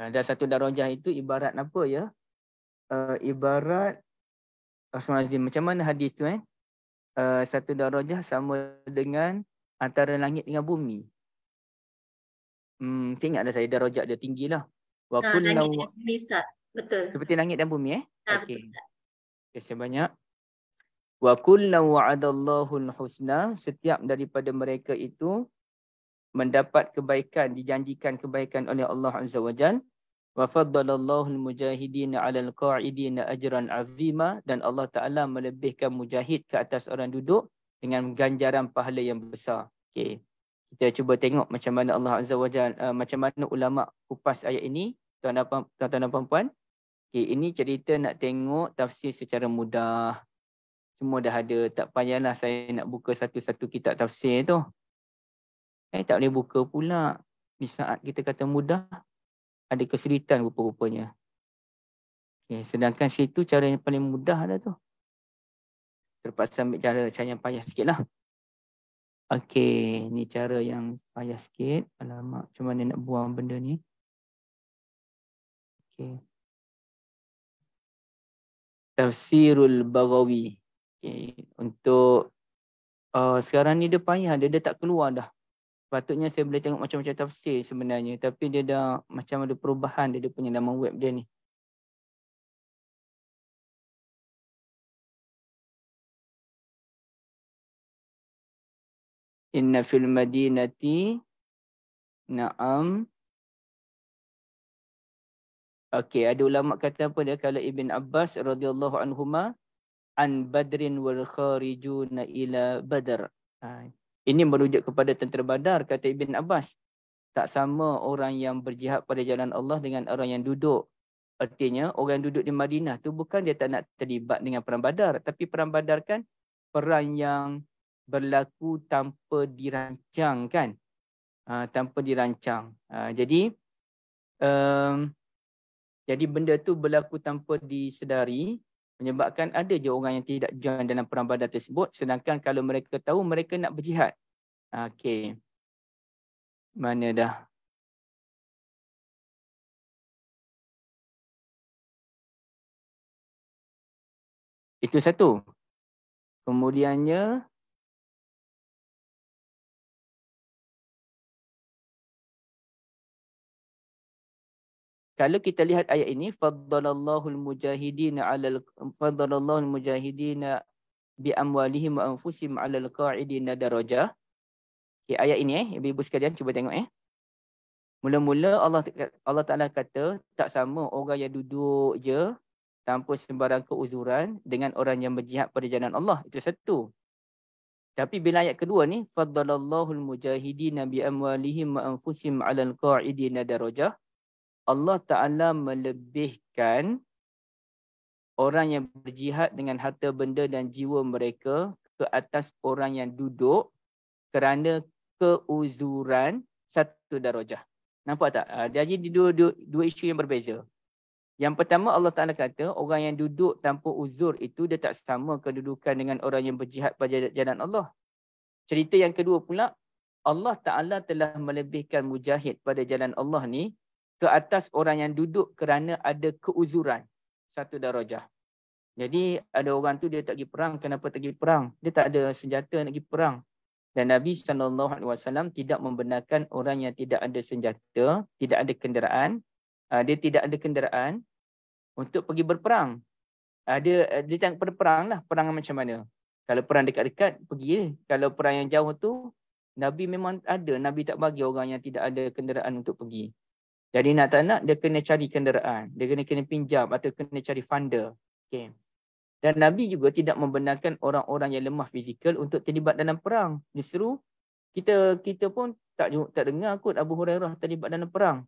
Ha, dan satu darajah itu ibarat apa ya? Uh, ibarat Rasulullah macam mana hadis tu eh? Uh, satu darajah sama dengan antara langit dengan bumi. Hmm, ingat dah saya darajat dia tinggi lah.
Wa ha, langit dan bumi Ustaz. Betul.
Seperti langit dan bumi eh?
Ha, okay.
Terima kasih banyak. Wa kullu wa'adallahu al-husna. Setiap daripada mereka itu mendapat kebaikan dijanjikan kebaikan oleh Allah Azza wa Jal wa faddalallahu al-mujahidin 'ala al-qa'idin ajran 'azima dan Allah Taala melebihkan mujahid ke atas orang duduk dengan ganjaran pahala yang besar. Okey. Kita cuba tengok macam mana Allah Azza wa Jal uh, macam mana ulama kupas ayat ini tuan-tuan dan puan-puan. Okay, ini cerita nak tengok tafsir secara mudah. Semua dah ada. Tak payahlah saya nak buka satu-satu kitab tafsir tu. Eh, tak boleh buka pula. Di saat kita kata mudah, ada kesulitan rupa-rupanya. Okay, sedangkan situ cara yang paling mudah dah tu. Terpaksa ambil cara, cara yang payah sikit lah. Okey, ni cara yang payah sikit. Alamak, macam mana nak buang benda ni. Okey. Tafsirul Baghawi. Okay. Untuk uh, sekarang ni dia payah, dia, dia tak keluar dah. Patutnya saya boleh tengok macam-macam tafsir sebenarnya. Tapi dia dah macam ada perubahan dia, dia punya nama web dia ni. Inna fil madinati na'am Okey, ada ulama kata apa dia kalau Ibn Abbas radhiyallahu anhuma an Badrin wal kharijuna ila Badr. Ha. Ini merujuk kepada tentera Badar kata Ibn Abbas. Tak sama orang yang berjihad pada jalan Allah dengan orang yang duduk. Artinya orang yang duduk di Madinah tu bukan dia tak nak terlibat dengan perang Badar, tapi perang Badar kan perang yang berlaku tanpa dirancang kan. Ha, tanpa dirancang. Ha, jadi um, jadi benda tu berlaku tanpa disedari menyebabkan ada je orang yang tidak join dalam perang badar tersebut sedangkan kalau mereka tahu mereka nak berjihad. Okey. Mana dah? Itu satu. Kemudiannya kalau kita lihat ayat ini faddalallahu almujahidin ala faddalallahu almujahidin bi amwalihim wa anfusihim ala alqa'idin darajah okay, ayat ini eh ibu-ibu sekalian cuba tengok eh. Mula-mula Allah Allah Taala kata tak sama orang yang duduk je tanpa sembarang keuzuran dengan orang yang berjihad pada jalan Allah. Itu satu. Tapi bila ayat kedua ni faddalallahu almujahidin bi amwalihim wa anfusihim ala alqa'idin darajah Allah Ta'ala melebihkan orang yang berjihad dengan harta benda dan jiwa mereka ke atas orang yang duduk kerana keuzuran satu darajah. Nampak tak? Ah, jadi dua, dua, dua isu yang berbeza. Yang pertama Allah Ta'ala kata orang yang duduk tanpa uzur itu dia tak sama kedudukan dengan orang yang berjihad pada jalan Allah. Cerita yang kedua pula Allah Ta'ala telah melebihkan mujahid pada jalan Allah ni ke atas orang yang duduk kerana ada keuzuran satu darajah. Jadi ada orang tu dia tak pergi perang, kenapa tak pergi perang? Dia tak ada senjata nak pergi perang. Dan Nabi SAW tidak membenarkan orang yang tidak ada senjata, tidak ada kenderaan, uh, dia tidak ada kenderaan untuk pergi berperang. Dia uh, dia tak perang lah, perang macam mana? Kalau perang dekat-dekat, pergi. Kalau perang yang jauh tu, Nabi memang ada. Nabi tak bagi orang yang tidak ada kenderaan untuk pergi. Jadi nak tak nak, dia kena cari kenderaan. Dia kena kena pinjam atau kena cari funder. Okay. Dan Nabi juga tidak membenarkan orang-orang yang lemah fizikal untuk terlibat dalam perang. Justru kita kita pun tak tak dengar kot Abu Hurairah terlibat dalam perang.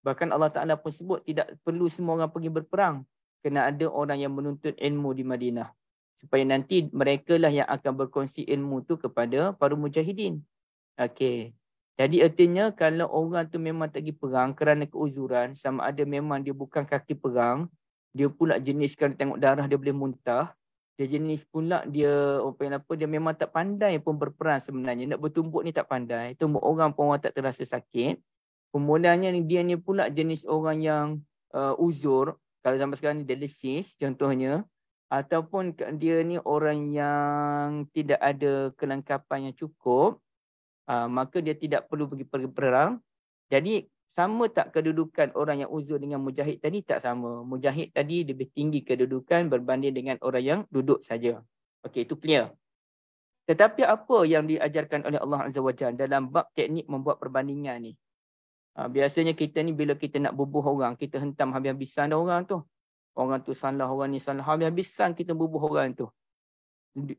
Bahkan Allah Ta'ala pun sebut tidak perlu semua orang pergi berperang. Kena ada orang yang menuntut ilmu di Madinah. Supaya nanti mereka lah yang akan berkongsi ilmu tu kepada para mujahidin. Okay. Jadi artinya kalau orang tu memang tak pergi perang kerana keuzuran sama ada memang dia bukan kaki perang, dia pula jenis kalau tengok darah dia boleh muntah, dia jenis pula dia apa yang apa dia memang tak pandai pun berperang sebenarnya. Nak bertumbuk ni tak pandai. Tumbuk orang pun orang tak terasa sakit. Kemudiannya dia ni pula jenis orang yang uh, uzur. Kalau zaman sekarang ni dialisis contohnya. Ataupun dia ni orang yang tidak ada kelengkapan yang cukup. Ah, maka dia tidak perlu pergi perang. Jadi sama tak kedudukan orang yang uzur dengan mujahid tadi tak sama. Mujahid tadi lebih tinggi kedudukan berbanding dengan orang yang duduk saja. Okey itu clear. Tetapi apa yang diajarkan oleh Allah Azza wa Jalla dalam bab teknik membuat perbandingan ni? Ha, biasanya kita ni bila kita nak bubuh orang, kita hentam habis-habisan orang tu. Orang tu salah, orang ni salah. Habis-habisan kita bubuh orang tu.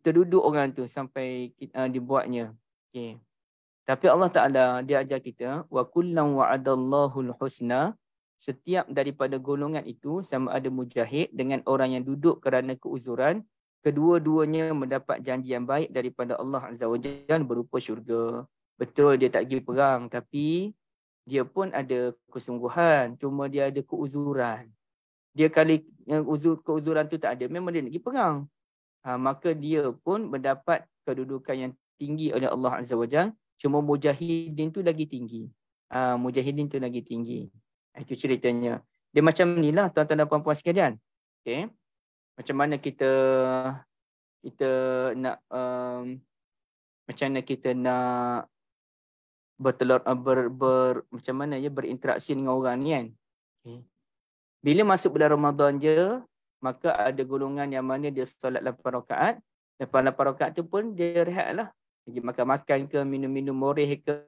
Terduduk orang tu sampai uh, dibuatnya. Okay. Tapi Allah Taala dia ajar kita wa kullam wa'adallahu husna setiap daripada golongan itu sama ada mujahid dengan orang yang duduk kerana keuzuran kedua-duanya mendapat janji yang baik daripada Allah Azza wa Jalla berupa syurga. Betul dia tak pergi perang tapi dia pun ada kesungguhan cuma dia ada keuzuran. Dia kali uzur keuzuran tu tak ada memang dia nak pergi perang. Ha, maka dia pun mendapat kedudukan yang tinggi oleh Allah Azza wa Jalla cuma mujahidin tu lagi tinggi. Ha, mujahidin tu lagi tinggi. Itu ceritanya. Dia macam ni lah tuan-tuan dan puan-puan sekalian. Okay. Macam mana kita kita nak um, macam mana kita nak bertelur uh, ber, ber, macam mana ya berinteraksi dengan orang ni kan. Okay. Bila masuk bulan Ramadan je, maka ada golongan yang mana dia solat 8 rakaat. Lepas 8 rakaat tu pun dia rehat lah. Pergi makan-makan ke, minum-minum moreh ke.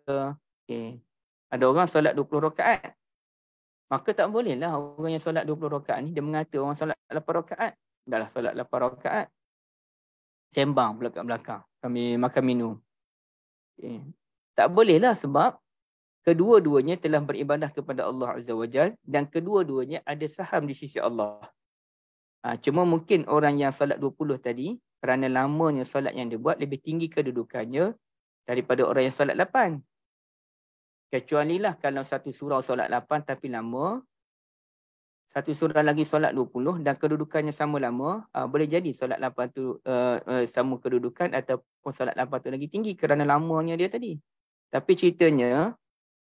Okay. Ada orang solat 20 rakaat. Maka tak boleh lah orang yang solat 20 rakaat ni, dia mengata orang solat 8 rakaat. Dah lah solat 8 rakaat. Sembang belakang-belakang. Kami makan minum. Okay. Tak boleh lah sebab kedua-duanya telah beribadah kepada Allah Azza wa Jal dan kedua-duanya ada saham di sisi Allah. Ha, cuma mungkin orang yang solat 20 tadi, kerana lamanya solat yang dia buat lebih tinggi kedudukannya daripada orang yang solat 8. Kecuali lah kalau satu surau solat 8 tapi lama. Satu surah lagi solat 20 dan kedudukannya sama lama. Uh, boleh jadi solat 8 tu uh, uh, sama kedudukan ataupun solat 8 tu lagi tinggi kerana lamanya dia tadi. Tapi ceritanya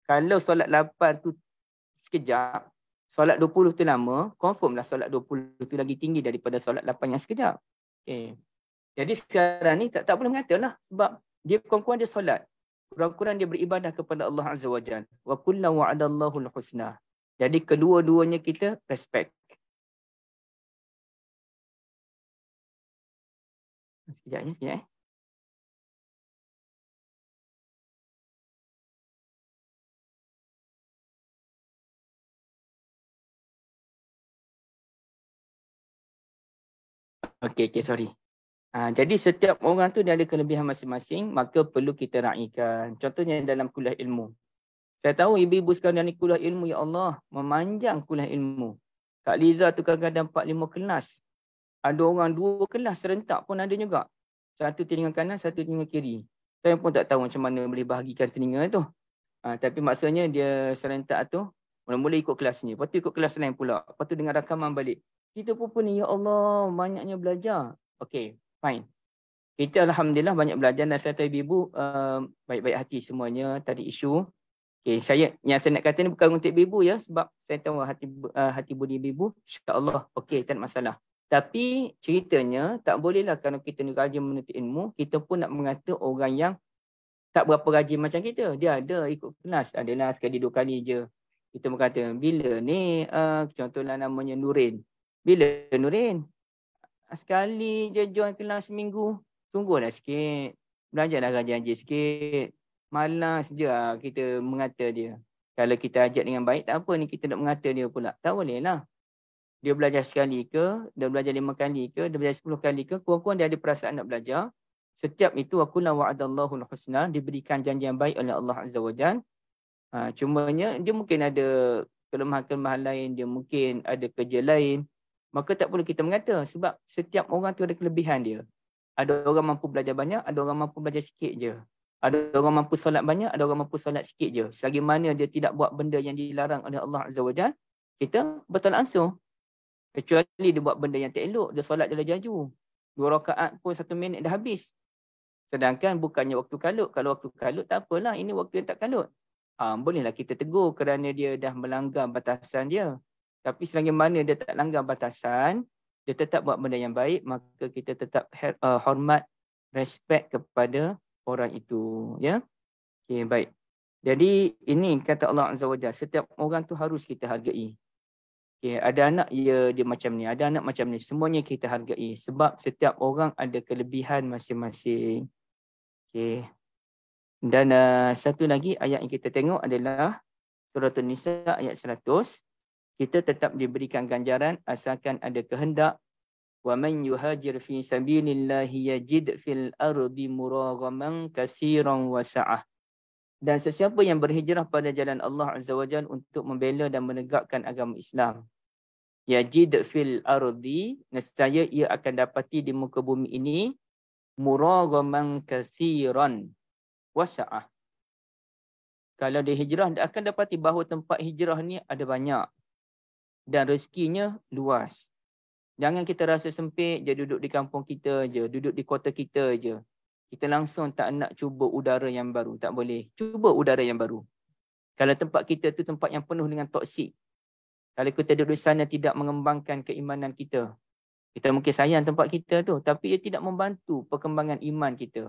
kalau solat 8 tu sekejap, solat 20 tu lama, confirm lah solat 20 tu lagi tinggi daripada solat 8 yang sekejap. Okay. Jadi sekarang ni tak, tak boleh mengatalah sebab dia kurang-kurang dia solat kurang-kurang dia beribadah kepada Allah Azza wa Jalla. Wa kullu wa'adallahu al-husna. Jadi kedua-duanya kita respect. Sekejap ya, sekejap eh. Okay, okay, sorry. Ha, jadi setiap orang tu dia ada kelebihan masing-masing, maka perlu kita raikan. Contohnya dalam kuliah ilmu. Saya tahu ibu-ibu sekarang ni kuliah ilmu, ya Allah, memanjang kuliah ilmu. Kak Liza tu kadang-kadang 4-5 kelas. Ada orang dua kelas serentak pun ada juga. Satu telinga kanan, satu telinga kiri. Saya pun tak tahu macam mana boleh bahagikan telinga tu. Ha, tapi maksudnya dia serentak tu, mula-mula ikut kelas ni. Lepas tu ikut kelas lain pula. Lepas tu dengar rakaman balik. Kita pun pun ni, ya Allah, banyaknya belajar. Okey, fine. Kita Alhamdulillah banyak belajar dan saya tahu ibu uh, baik-baik hati semuanya tadi isu. Okay, saya yang saya nak kata ni bukan untuk ibu ya sebab saya tahu hati uh, hati budi ibu insya-Allah okey tak ada masalah. Tapi ceritanya tak bolehlah kalau kita ni rajin menuntut ilmu, kita pun nak mengata orang yang tak berapa rajin macam kita. Dia ada ikut kelas, adalah sekali dua kali je. Kita berkata, bila ni uh, contohlah namanya Nurin. Bila Nurin? Sekali je join kelas seminggu, sungguhlah sikit. Belajarlah rajin-rajin sikit. Malas je lah kita mengata dia. Kalau kita ajak dengan baik, tak apa ni kita nak mengata dia pula. Tak boleh lah. Dia belajar sekali ke, dia belajar lima kali ke, dia belajar sepuluh kali ke, kurang-kurang dia ada perasaan nak belajar. Setiap itu, aku la wa'adallahu husna diberikan janji yang baik oleh Allah Azza wa Jal. Ha, cumanya, dia mungkin ada kelemahan-kelemahan lain, dia mungkin ada kerja lain, maka tak perlu kita mengata sebab setiap orang tu ada kelebihan dia. Ada orang mampu belajar banyak, ada orang mampu belajar sikit je. Ada orang mampu solat banyak, ada orang mampu solat sikit je. Selagi mana dia tidak buat benda yang dilarang oleh Allah Azza wa Jal, kita betul langsung. Kecuali dia buat benda yang tak elok, dia solat dia jaju. Dua rakaat pun satu minit dah habis. Sedangkan bukannya waktu kalut. Kalau waktu kalut tak apalah, ini waktu yang tak kalut. Ha, bolehlah kita tegur kerana dia dah melanggar batasan dia. Tapi selagi mana dia tak langgar batasan, dia tetap buat benda yang baik, maka kita tetap uh, hormat, respect kepada orang itu. Ya, okay, baik. Jadi ini kata Allah Azza wa Jalla, setiap orang tu harus kita hargai. Okay, ada anak ya dia macam ni, ada anak macam ni, semuanya kita hargai. Sebab setiap orang ada kelebihan masing-masing. Okay. Dan uh, satu lagi ayat yang kita tengok adalah surah An-Nisa ayat 100 kita tetap diberikan ganjaran asalkan ada kehendak. Wa man yuhajir fi sabilillahi yajid fil ardi muraghaman kaseeran wa sa'ah dan sesiapa yang berhijrah pada jalan Allah Azza wa Jalla untuk membela dan menegakkan agama Islam yajid fil ardi nescaya ia akan dapati di muka bumi ini muragaman katsiran wasa'ah. Kalau dia hijrah dia akan dapati bahawa tempat hijrah ni ada banyak dan rezekinya luas jangan kita rasa sempit je duduk di kampung kita je duduk di kota kita je kita langsung tak nak cuba udara yang baru. Tak boleh. Cuba udara yang baru. Kalau tempat kita tu tempat yang penuh dengan toksik. Kalau kita duduk di sana tidak mengembangkan keimanan kita. Kita mungkin sayang tempat kita tu. Tapi ia tidak membantu perkembangan iman kita.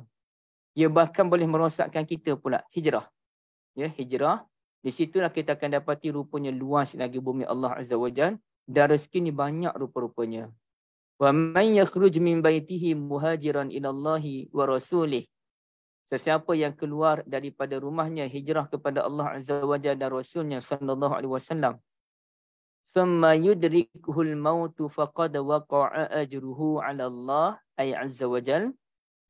Ia bahkan boleh merosakkan kita pula. Hijrah. Ya, hijrah. Di situlah kita akan dapati rupanya luas lagi bumi Allah Azza wa Jal. Dan rezeki ni banyak rupa-rupanya. Wa man yakhruj min baitihi muhajiran ila Allah wa rasulih. Sesiapa yang keluar daripada rumahnya hijrah kepada Allah Azza wa Jalla dan Rasulnya sallallahu alaihi wasallam. Thumma yudrikuhul maut faqad waqa'a ajruhu 'ala Allah ay Azza wa Jalla.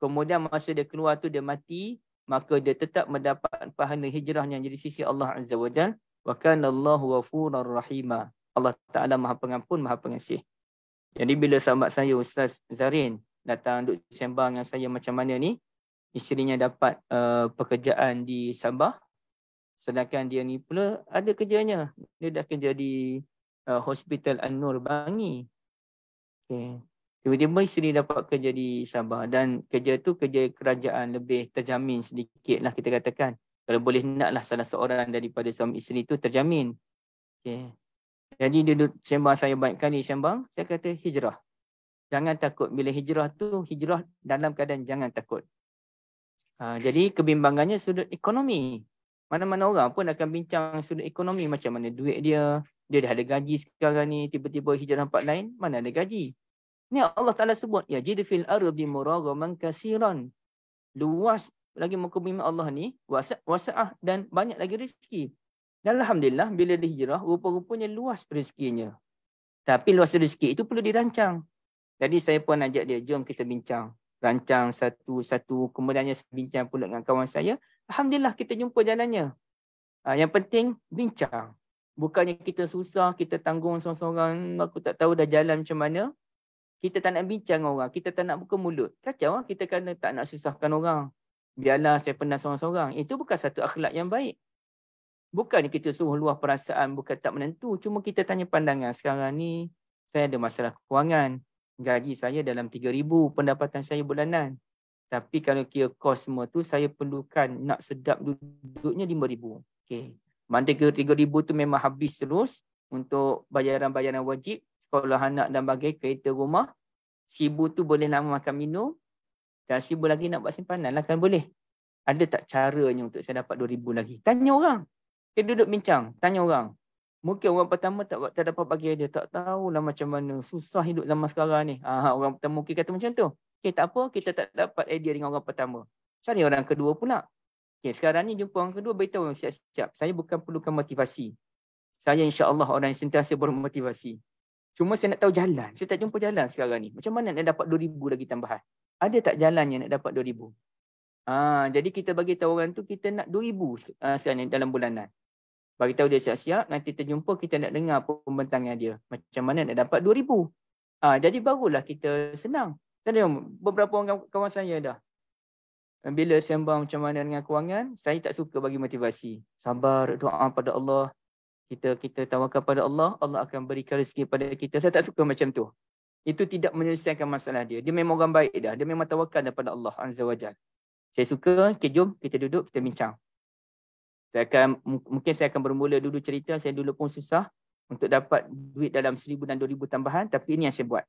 Kemudian masa dia keluar tu dia mati, maka dia tetap mendapat pahala hijrahnya jadi sisi Allah Azza wa Jalla. Wa kana Allahu ghafurur rahima. Allah Taala Maha Pengampun, Maha Pengasih. Jadi bila sahabat saya Ustaz Zarin datang duk sembang dengan saya macam mana ni, isterinya dapat uh, pekerjaan di Sabah. Sedangkan dia ni pula ada kerjanya. Dia dah kerja di uh, Hospital An-Nur Bangi. Okay. Tiba-tiba isteri dapat kerja di Sabah dan kerja tu kerja kerajaan lebih terjamin sedikit lah kita katakan. Kalau boleh naklah salah seorang daripada suami isteri tu terjamin. Okay. Jadi dia duduk sembang saya banyak kali sembang, saya kata hijrah. Jangan takut. Bila hijrah tu, hijrah dalam keadaan jangan takut. Ha, jadi kebimbangannya sudut ekonomi. Mana-mana orang pun akan bincang sudut ekonomi macam mana duit dia. Dia dah ada gaji sekarang ni, tiba-tiba hijrah tempat lain, mana ada gaji. Ni Allah Ta'ala sebut, ya jid fil ardi muragaman kasiran. Luas lagi muka bumi Allah ni, wasa'ah dan banyak lagi rezeki. Dan Alhamdulillah bila dia hijrah, rupa-rupanya luas rezekinya. Tapi luas rezeki itu perlu dirancang. Jadi saya pun ajak dia, jom kita bincang. Rancang satu-satu, kemudiannya saya bincang pula dengan kawan saya. Alhamdulillah kita jumpa jalannya. Ha, yang penting, bincang. Bukannya kita susah, kita tanggung seorang-seorang, aku tak tahu dah jalan macam mana. Kita tak nak bincang orang, kita tak nak buka mulut. Kacau lah kita kena tak nak susahkan orang. Biarlah saya pernah seorang-seorang. Itu bukan satu akhlak yang baik. Bukan kita suruh luah perasaan, bukan tak menentu. Cuma kita tanya pandangan. Sekarang ni saya ada masalah kewangan. Gaji saya dalam RM3,000 pendapatan saya bulanan. Tapi kalau kira kos semua tu, saya perlukan nak sedap duduknya RM5,000. Okay. Mana RM3,000 tu memang habis terus untuk bayaran-bayaran wajib. Sekolah anak dan bagai kereta rumah. RM1,000 tu boleh lama makan minum. Dan RM1,000 lagi nak buat simpanan lah kan boleh. Ada tak caranya untuk saya dapat RM2,000 lagi? Tanya orang. Kita duduk bincang, tanya orang. Mungkin orang pertama tak tak dapat bagi dia, tak tahulah macam mana. Susah hidup zaman sekarang ni. Ha, orang pertama mungkin kata macam tu. Okay, tak apa, kita tak dapat idea dengan orang pertama. Cari orang kedua pula. Okay, sekarang ni jumpa orang kedua, beritahu siap-siap. Saya bukan perlukan motivasi. Saya insya Allah orang yang sentiasa bermotivasi. Cuma saya nak tahu jalan. Saya tak jumpa jalan sekarang ni. Macam mana nak dapat 2,000 lagi tambahan? Ada tak jalan yang nak dapat 2,000? Ha, jadi kita bagi tahu orang tu kita nak 2,000 uh, sekarang ni dalam bulanan. Bagi tahu dia siap-siap, nanti terjumpa kita nak dengar pembentangan dia. Macam mana nak dapat 2000. Ha, jadi barulah kita senang. Tadi beberapa orang kawan saya dah. Bila sembang macam mana dengan kewangan, saya tak suka bagi motivasi. Sabar, doa pada Allah. Kita kita tawakal pada Allah, Allah akan berikan rezeki pada kita. Saya tak suka macam tu. Itu tidak menyelesaikan masalah dia. Dia memang orang baik dah. Dia memang tawakal daripada Allah Azza wa Saya suka, okay, jom kita duduk, kita bincang. Saya akan mungkin saya akan bermula dulu cerita saya dulu pun susah untuk dapat duit dalam seribu dan dua ribu tambahan tapi ini yang saya buat.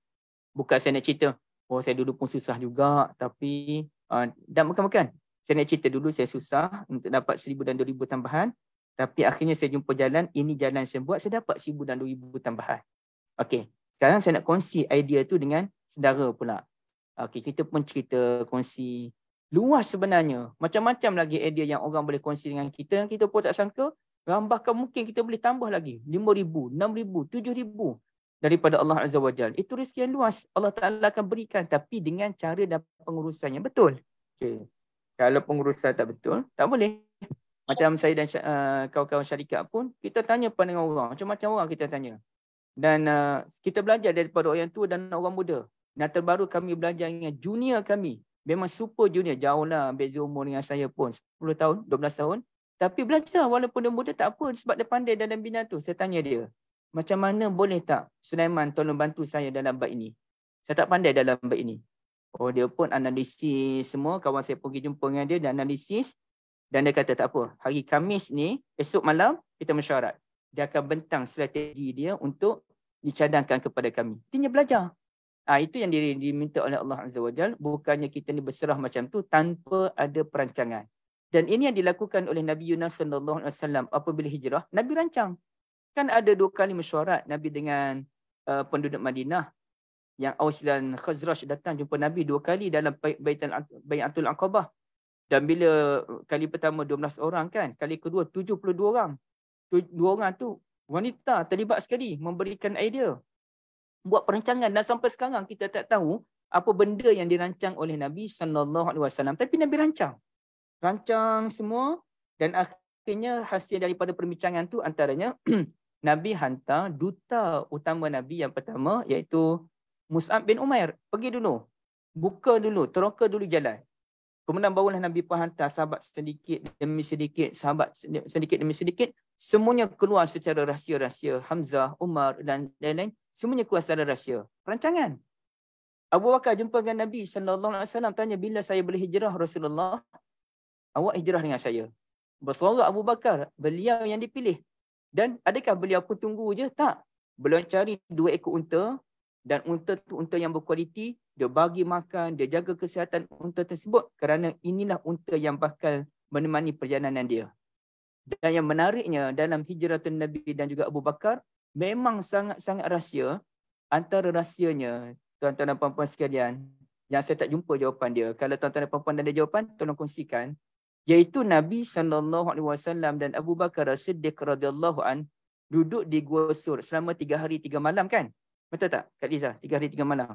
Bukan saya nak cerita oh saya dulu pun susah juga tapi uh, dan bukan-bukan. Saya nak cerita dulu saya susah untuk dapat seribu dan dua ribu tambahan tapi akhirnya saya jumpa jalan ini jalan saya buat saya dapat seribu dan dua ribu tambahan. Okey. Sekarang saya nak kongsi idea tu dengan saudara pula. Okey, kita pun cerita kongsi Luas sebenarnya. Macam-macam lagi idea yang orang boleh kongsi dengan kita. Yang kita pun tak sangka. Bahkan mungkin kita boleh tambah lagi. RM5,000, RM6,000, RM7,000 daripada Allah Azza wa Jal. Itu rezeki yang luas. Allah Ta'ala akan berikan. Tapi dengan cara dan pengurusan yang betul. Okay. Kalau pengurusan tak betul, tak boleh. Macam saya dan uh, kawan-kawan syarikat pun, kita tanya pandangan orang. Macam-macam orang kita tanya. Dan uh, kita belajar daripada orang tua dan orang muda. Dan terbaru kami belajar dengan junior kami. Memang super junior. Jauh lah beza umur dengan saya pun. 10 tahun, 12 tahun. Tapi belajar walaupun dia muda tak apa. Sebab dia pandai dalam bina tu. Saya tanya dia. Macam mana boleh tak Sulaiman tolong bantu saya dalam bab ini. Saya tak pandai dalam bab ini. Oh dia pun analisis semua. Kawan saya pergi jumpa dengan dia dan analisis. Dan dia kata tak apa, hari Kamis ni, esok malam kita mesyuarat. Dia akan bentang strategi dia untuk dicadangkan kepada kami. Dia belajar. Ha, itu yang diminta oleh Allah Azza wa Jal. Bukannya kita ni berserah macam tu tanpa ada perancangan. Dan ini yang dilakukan oleh Nabi Yunus sallallahu alaihi wasallam apabila hijrah, Nabi rancang. Kan ada dua kali mesyuarat Nabi dengan uh, penduduk Madinah yang Aus dan Khazraj datang jumpa Nabi dua kali dalam Baitul Baitul Aqabah. Dan bila kali pertama 12 orang kan, kali kedua 72 orang. Dua orang tu wanita terlibat sekali memberikan idea. Buat perancangan dan sampai sekarang kita tak tahu apa benda yang dirancang oleh Nabi sallallahu alaihi wasallam tapi Nabi rancang. Rancang semua dan akhirnya hasil daripada perbincangan tu antaranya Nabi hantar duta utama Nabi yang pertama iaitu Mus'ab bin Umair. Pergi dulu. Buka dulu, teroka dulu jalan. Kemudian barulah Nabi pun hantar sahabat sedikit demi sedikit, sahabat sedikit demi sedikit. Semuanya keluar secara rahsia-rahsia. Hamzah, Umar dan lain-lain. Semuanya keluar secara rahsia. Perancangan. Abu Bakar jumpa dengan Nabi SAW tanya bila saya boleh hijrah Rasulullah. Awak hijrah dengan saya. Bersorak Abu Bakar. Beliau yang dipilih. Dan adakah beliau pun tunggu je? Tak. Beliau cari dua ekor unta. Dan unta tu unta yang berkualiti dia bagi makan, dia jaga kesihatan unta tersebut kerana inilah unta yang bakal menemani perjalanan dia. Dan yang menariknya dalam hijratun Nabi dan juga Abu Bakar, memang sangat-sangat rahsia. Antara rahsianya, tuan-tuan dan puan-puan sekalian, yang saya tak jumpa jawapan dia. Kalau tuan-tuan dan puan-puan ada jawapan, tolong kongsikan. Iaitu Nabi SAW dan Abu Bakar Siddiq radhiyallahu an duduk di Gua Sur selama tiga hari tiga malam kan? Betul tak Kak Liza? Tiga hari tiga malam.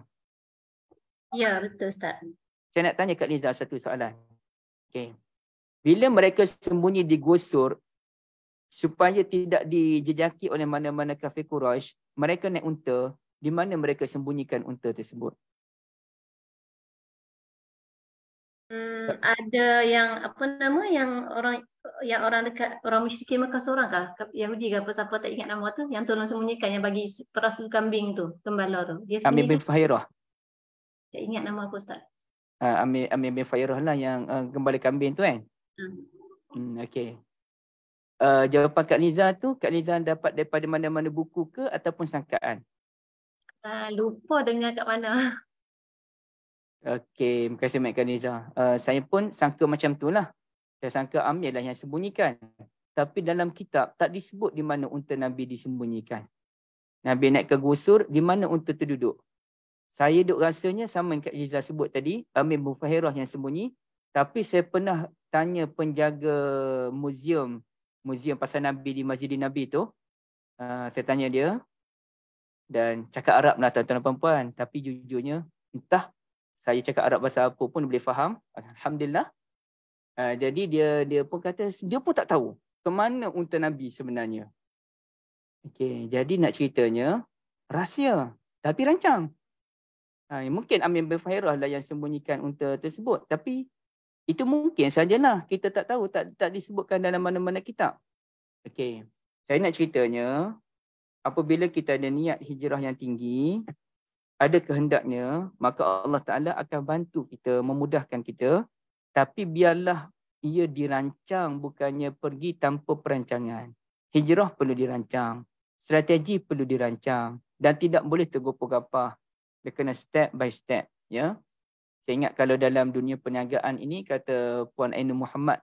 Ya, betul Ustaz.
Saya nak tanya Kak Liza satu soalan. Okay. Bila mereka sembunyi di gusur, supaya tidak dijejaki oleh mana-mana kafir Quraisy, mereka naik unta, di mana mereka sembunyikan unta tersebut?
Ada yang apa nama yang orang yang orang dekat orang musyrikin Mekah seorang kah? Yahudi ke apa siapa tak ingat nama tu yang tolong sembunyikan yang bagi perasul kambing tu, gembala tu.
Dia Amir bin Fahirah.
Tak ingat nama apa Ustaz.
Uh, Amir, Amir bin Fairah lah yang uh, gembala kambing tu kan. Hmm. Hmm, okay. Uh, jawapan Kak Liza tu, Kak Liza dapat daripada mana-mana buku ke ataupun sangkaan?
Uh, lupa dengar kat mana.
Okay, terima kasih Mak Kak Liza. Uh, saya pun sangka macam tu lah. Saya sangka Amir lah yang sembunyikan. Tapi dalam kitab tak disebut di mana unta Nabi disembunyikan. Nabi naik ke gusur, di mana unta tu duduk. Saya duk rasanya sama yang Kak Jiza sebut tadi, Amir Mufahirah yang sembunyi. Tapi saya pernah tanya penjaga muzium, muzium pasal Nabi di Masjid Nabi tu. Uh, saya tanya dia dan cakap Arab lah tuan-tuan dan puan Tapi jujurnya, entah saya cakap Arab bahasa apa pun boleh faham. Alhamdulillah. Uh, jadi dia dia pun kata, dia pun tak tahu ke mana unta Nabi sebenarnya. Okay, jadi nak ceritanya, rahsia. Tapi rancang. Ha, mungkin Amin bin Fahirah lah yang sembunyikan unta tersebut. Tapi itu mungkin sajalah. Kita tak tahu. Tak, tak disebutkan dalam mana-mana kitab. Okey. Saya nak ceritanya. Apabila kita ada niat hijrah yang tinggi. Ada kehendaknya. Maka Allah Ta'ala akan bantu kita. Memudahkan kita. Tapi biarlah ia dirancang. Bukannya pergi tanpa perancangan. Hijrah perlu dirancang. Strategi perlu dirancang. Dan tidak boleh tergopoh-gapah dia kena step by step ya saya ingat kalau dalam dunia perniagaan ini kata puan Ainu Muhammad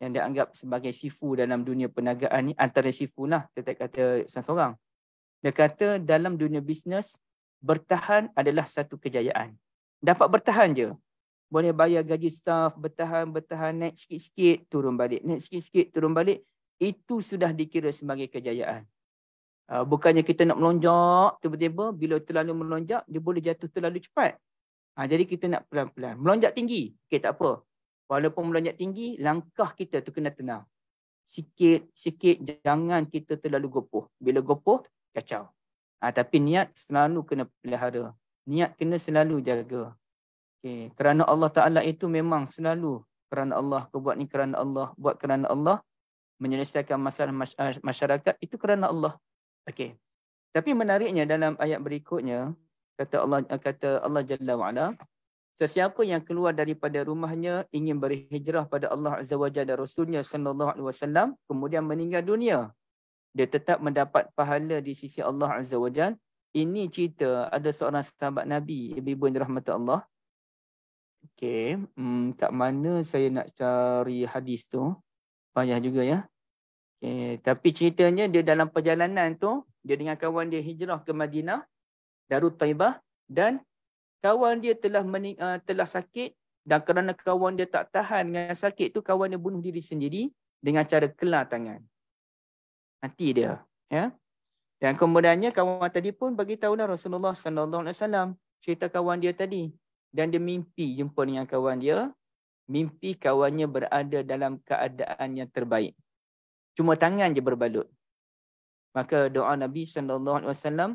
yang dia anggap sebagai sifu dalam dunia perniagaan ni antara sifu lah saya kata seorang dia kata dalam dunia bisnes bertahan adalah satu kejayaan dapat bertahan je boleh bayar gaji staff bertahan bertahan naik sikit-sikit turun balik naik sikit-sikit turun balik itu sudah dikira sebagai kejayaan Uh, bukannya kita nak melonjak tiba-tiba bila terlalu melonjak dia boleh jatuh terlalu cepat. Uh, jadi kita nak pelan-pelan. Melonjak tinggi. Okey tak apa. Walaupun melonjak tinggi langkah kita tu kena tenang. sikit-sikit jangan kita terlalu gopoh. Bila gopoh, kacau. Ha, tapi niat selalu kena pelihara. Niat kena selalu jaga. Okay. Kerana Allah Ta'ala itu memang selalu kerana Allah, kau buat ni kerana Allah, buat kerana Allah, menyelesaikan masalah masyarakat, itu kerana Allah. Okay. Tapi menariknya dalam ayat berikutnya, kata Allah kata Allah Jalla wa'ala, Sesiapa yang keluar daripada rumahnya ingin berhijrah pada Allah Azza wa Jalla Rasulnya sallallahu alaihi wasallam kemudian meninggal dunia dia tetap mendapat pahala di sisi Allah Azza wa Jalla ini cerita ada seorang sahabat Nabi ibu-ibu yang dirahmati Allah Okey, hmm, kat mana saya nak cari hadis tu? Payah juga ya. Okey, tapi ceritanya dia dalam perjalanan tu, dia dengan kawan dia hijrah ke Madinah, Darut Taibah dan kawan dia telah mening, uh, telah sakit dan kerana kawan dia tak tahan dengan sakit tu kawan dia bunuh diri sendiri dengan cara kelar tangan. Mati dia, ya. Dan kemudiannya kawan tadi pun bagi tahulah Rasulullah sallallahu alaihi wasallam cerita kawan dia tadi dan dia mimpi jumpa dengan kawan dia, mimpi kawannya berada dalam keadaan yang terbaik. Cuma tangan je berbalut. Maka doa Nabi sallallahu alaihi wasallam,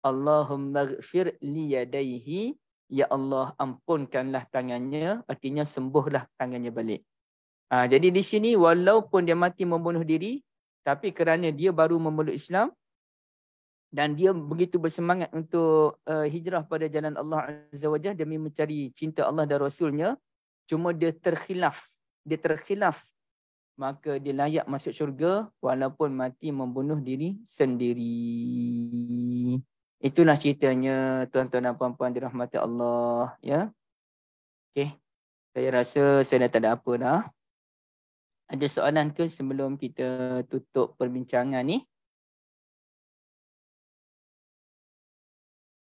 Allahumma ighfir li yadayhi Ya Allah ampunkanlah tangannya, artinya sembuhlah tangannya balik. Ha, jadi di sini walaupun dia mati membunuh diri, tapi kerana dia baru memeluk Islam dan dia begitu bersemangat untuk uh, hijrah pada jalan Allah Azza wa Jalla demi mencari cinta Allah dan Rasulnya, cuma dia terkhilaf. Dia terkhilaf. Maka dia layak masuk syurga walaupun mati membunuh diri sendiri. Itulah ceritanya tuan-tuan dan puan-puan dirahmati Allah. Ya. Okey. Saya rasa saya dah tak ada apa dah. Ada soalan ke sebelum kita tutup perbincangan ni?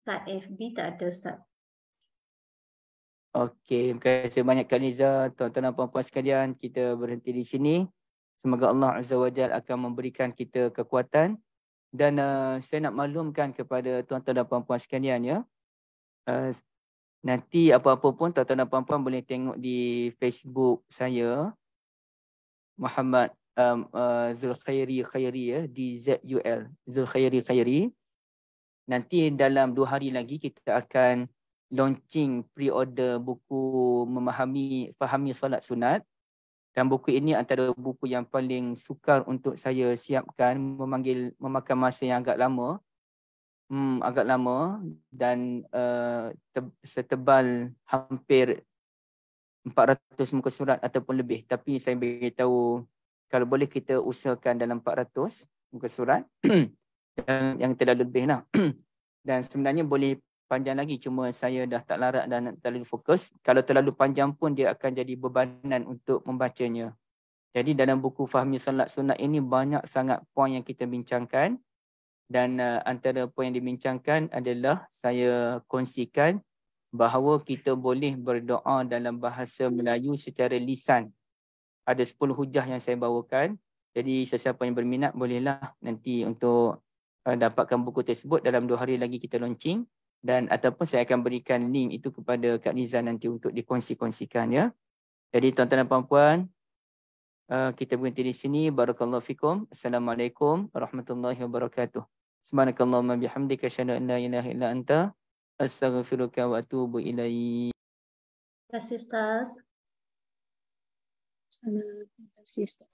Tak FB tak ada Ustaz.
Okey, terima kasih banyak Kak Niza. Tuan-tuan dan puan-puan sekalian, kita berhenti di sini. Semoga Allah Azza wa Jal akan memberikan kita kekuatan dan uh, saya nak maklumkan kepada tuan-tuan dan puan-puan sekalian ya. Uh, nanti apa-apa pun tuan-tuan dan puan-puan boleh tengok di Facebook saya. Muhammad um, uh, Zulkhairi Khairi ya. D-Z-U-L. Zulkhairi Khairi. Nanti dalam dua hari lagi kita akan launching pre-order buku memahami fahami salat sunat dan buku ini antara buku yang paling sukar untuk saya siapkan memanggil memakan masa yang agak lama hmm, agak lama dan uh, setebal hampir 400 muka surat ataupun lebih tapi saya beritahu kalau boleh kita usahakan dalam 400 muka surat yang, yang terlalu lebih lah dan sebenarnya boleh panjang lagi cuma saya dah tak larat dan terlalu fokus. Kalau terlalu panjang pun dia akan jadi bebanan untuk membacanya. Jadi dalam buku Fahmi Salat Sunat ini banyak sangat poin yang kita bincangkan. Dan uh, antara poin yang dibincangkan adalah saya kongsikan bahawa kita boleh berdoa dalam bahasa Melayu secara lisan. Ada 10 hujah yang saya bawakan. Jadi sesiapa yang berminat bolehlah nanti untuk uh, dapatkan buku tersebut dalam dua hari lagi kita launching dan ataupun saya akan berikan link itu kepada Kak Niza nanti untuk dikongsi-kongsikan ya. Jadi tuan-tuan dan puan-puan, uh, kita berhenti di sini. Barakallahu fikum. Assalamualaikum warahmatullahi wabarakatuh. Subhanakallahumma bihamdika asyhadu an la ilaha illa anta astaghfiruka wa atubu ilaik.
Terima kasih Ustaz.
Terima kasih Ustaz.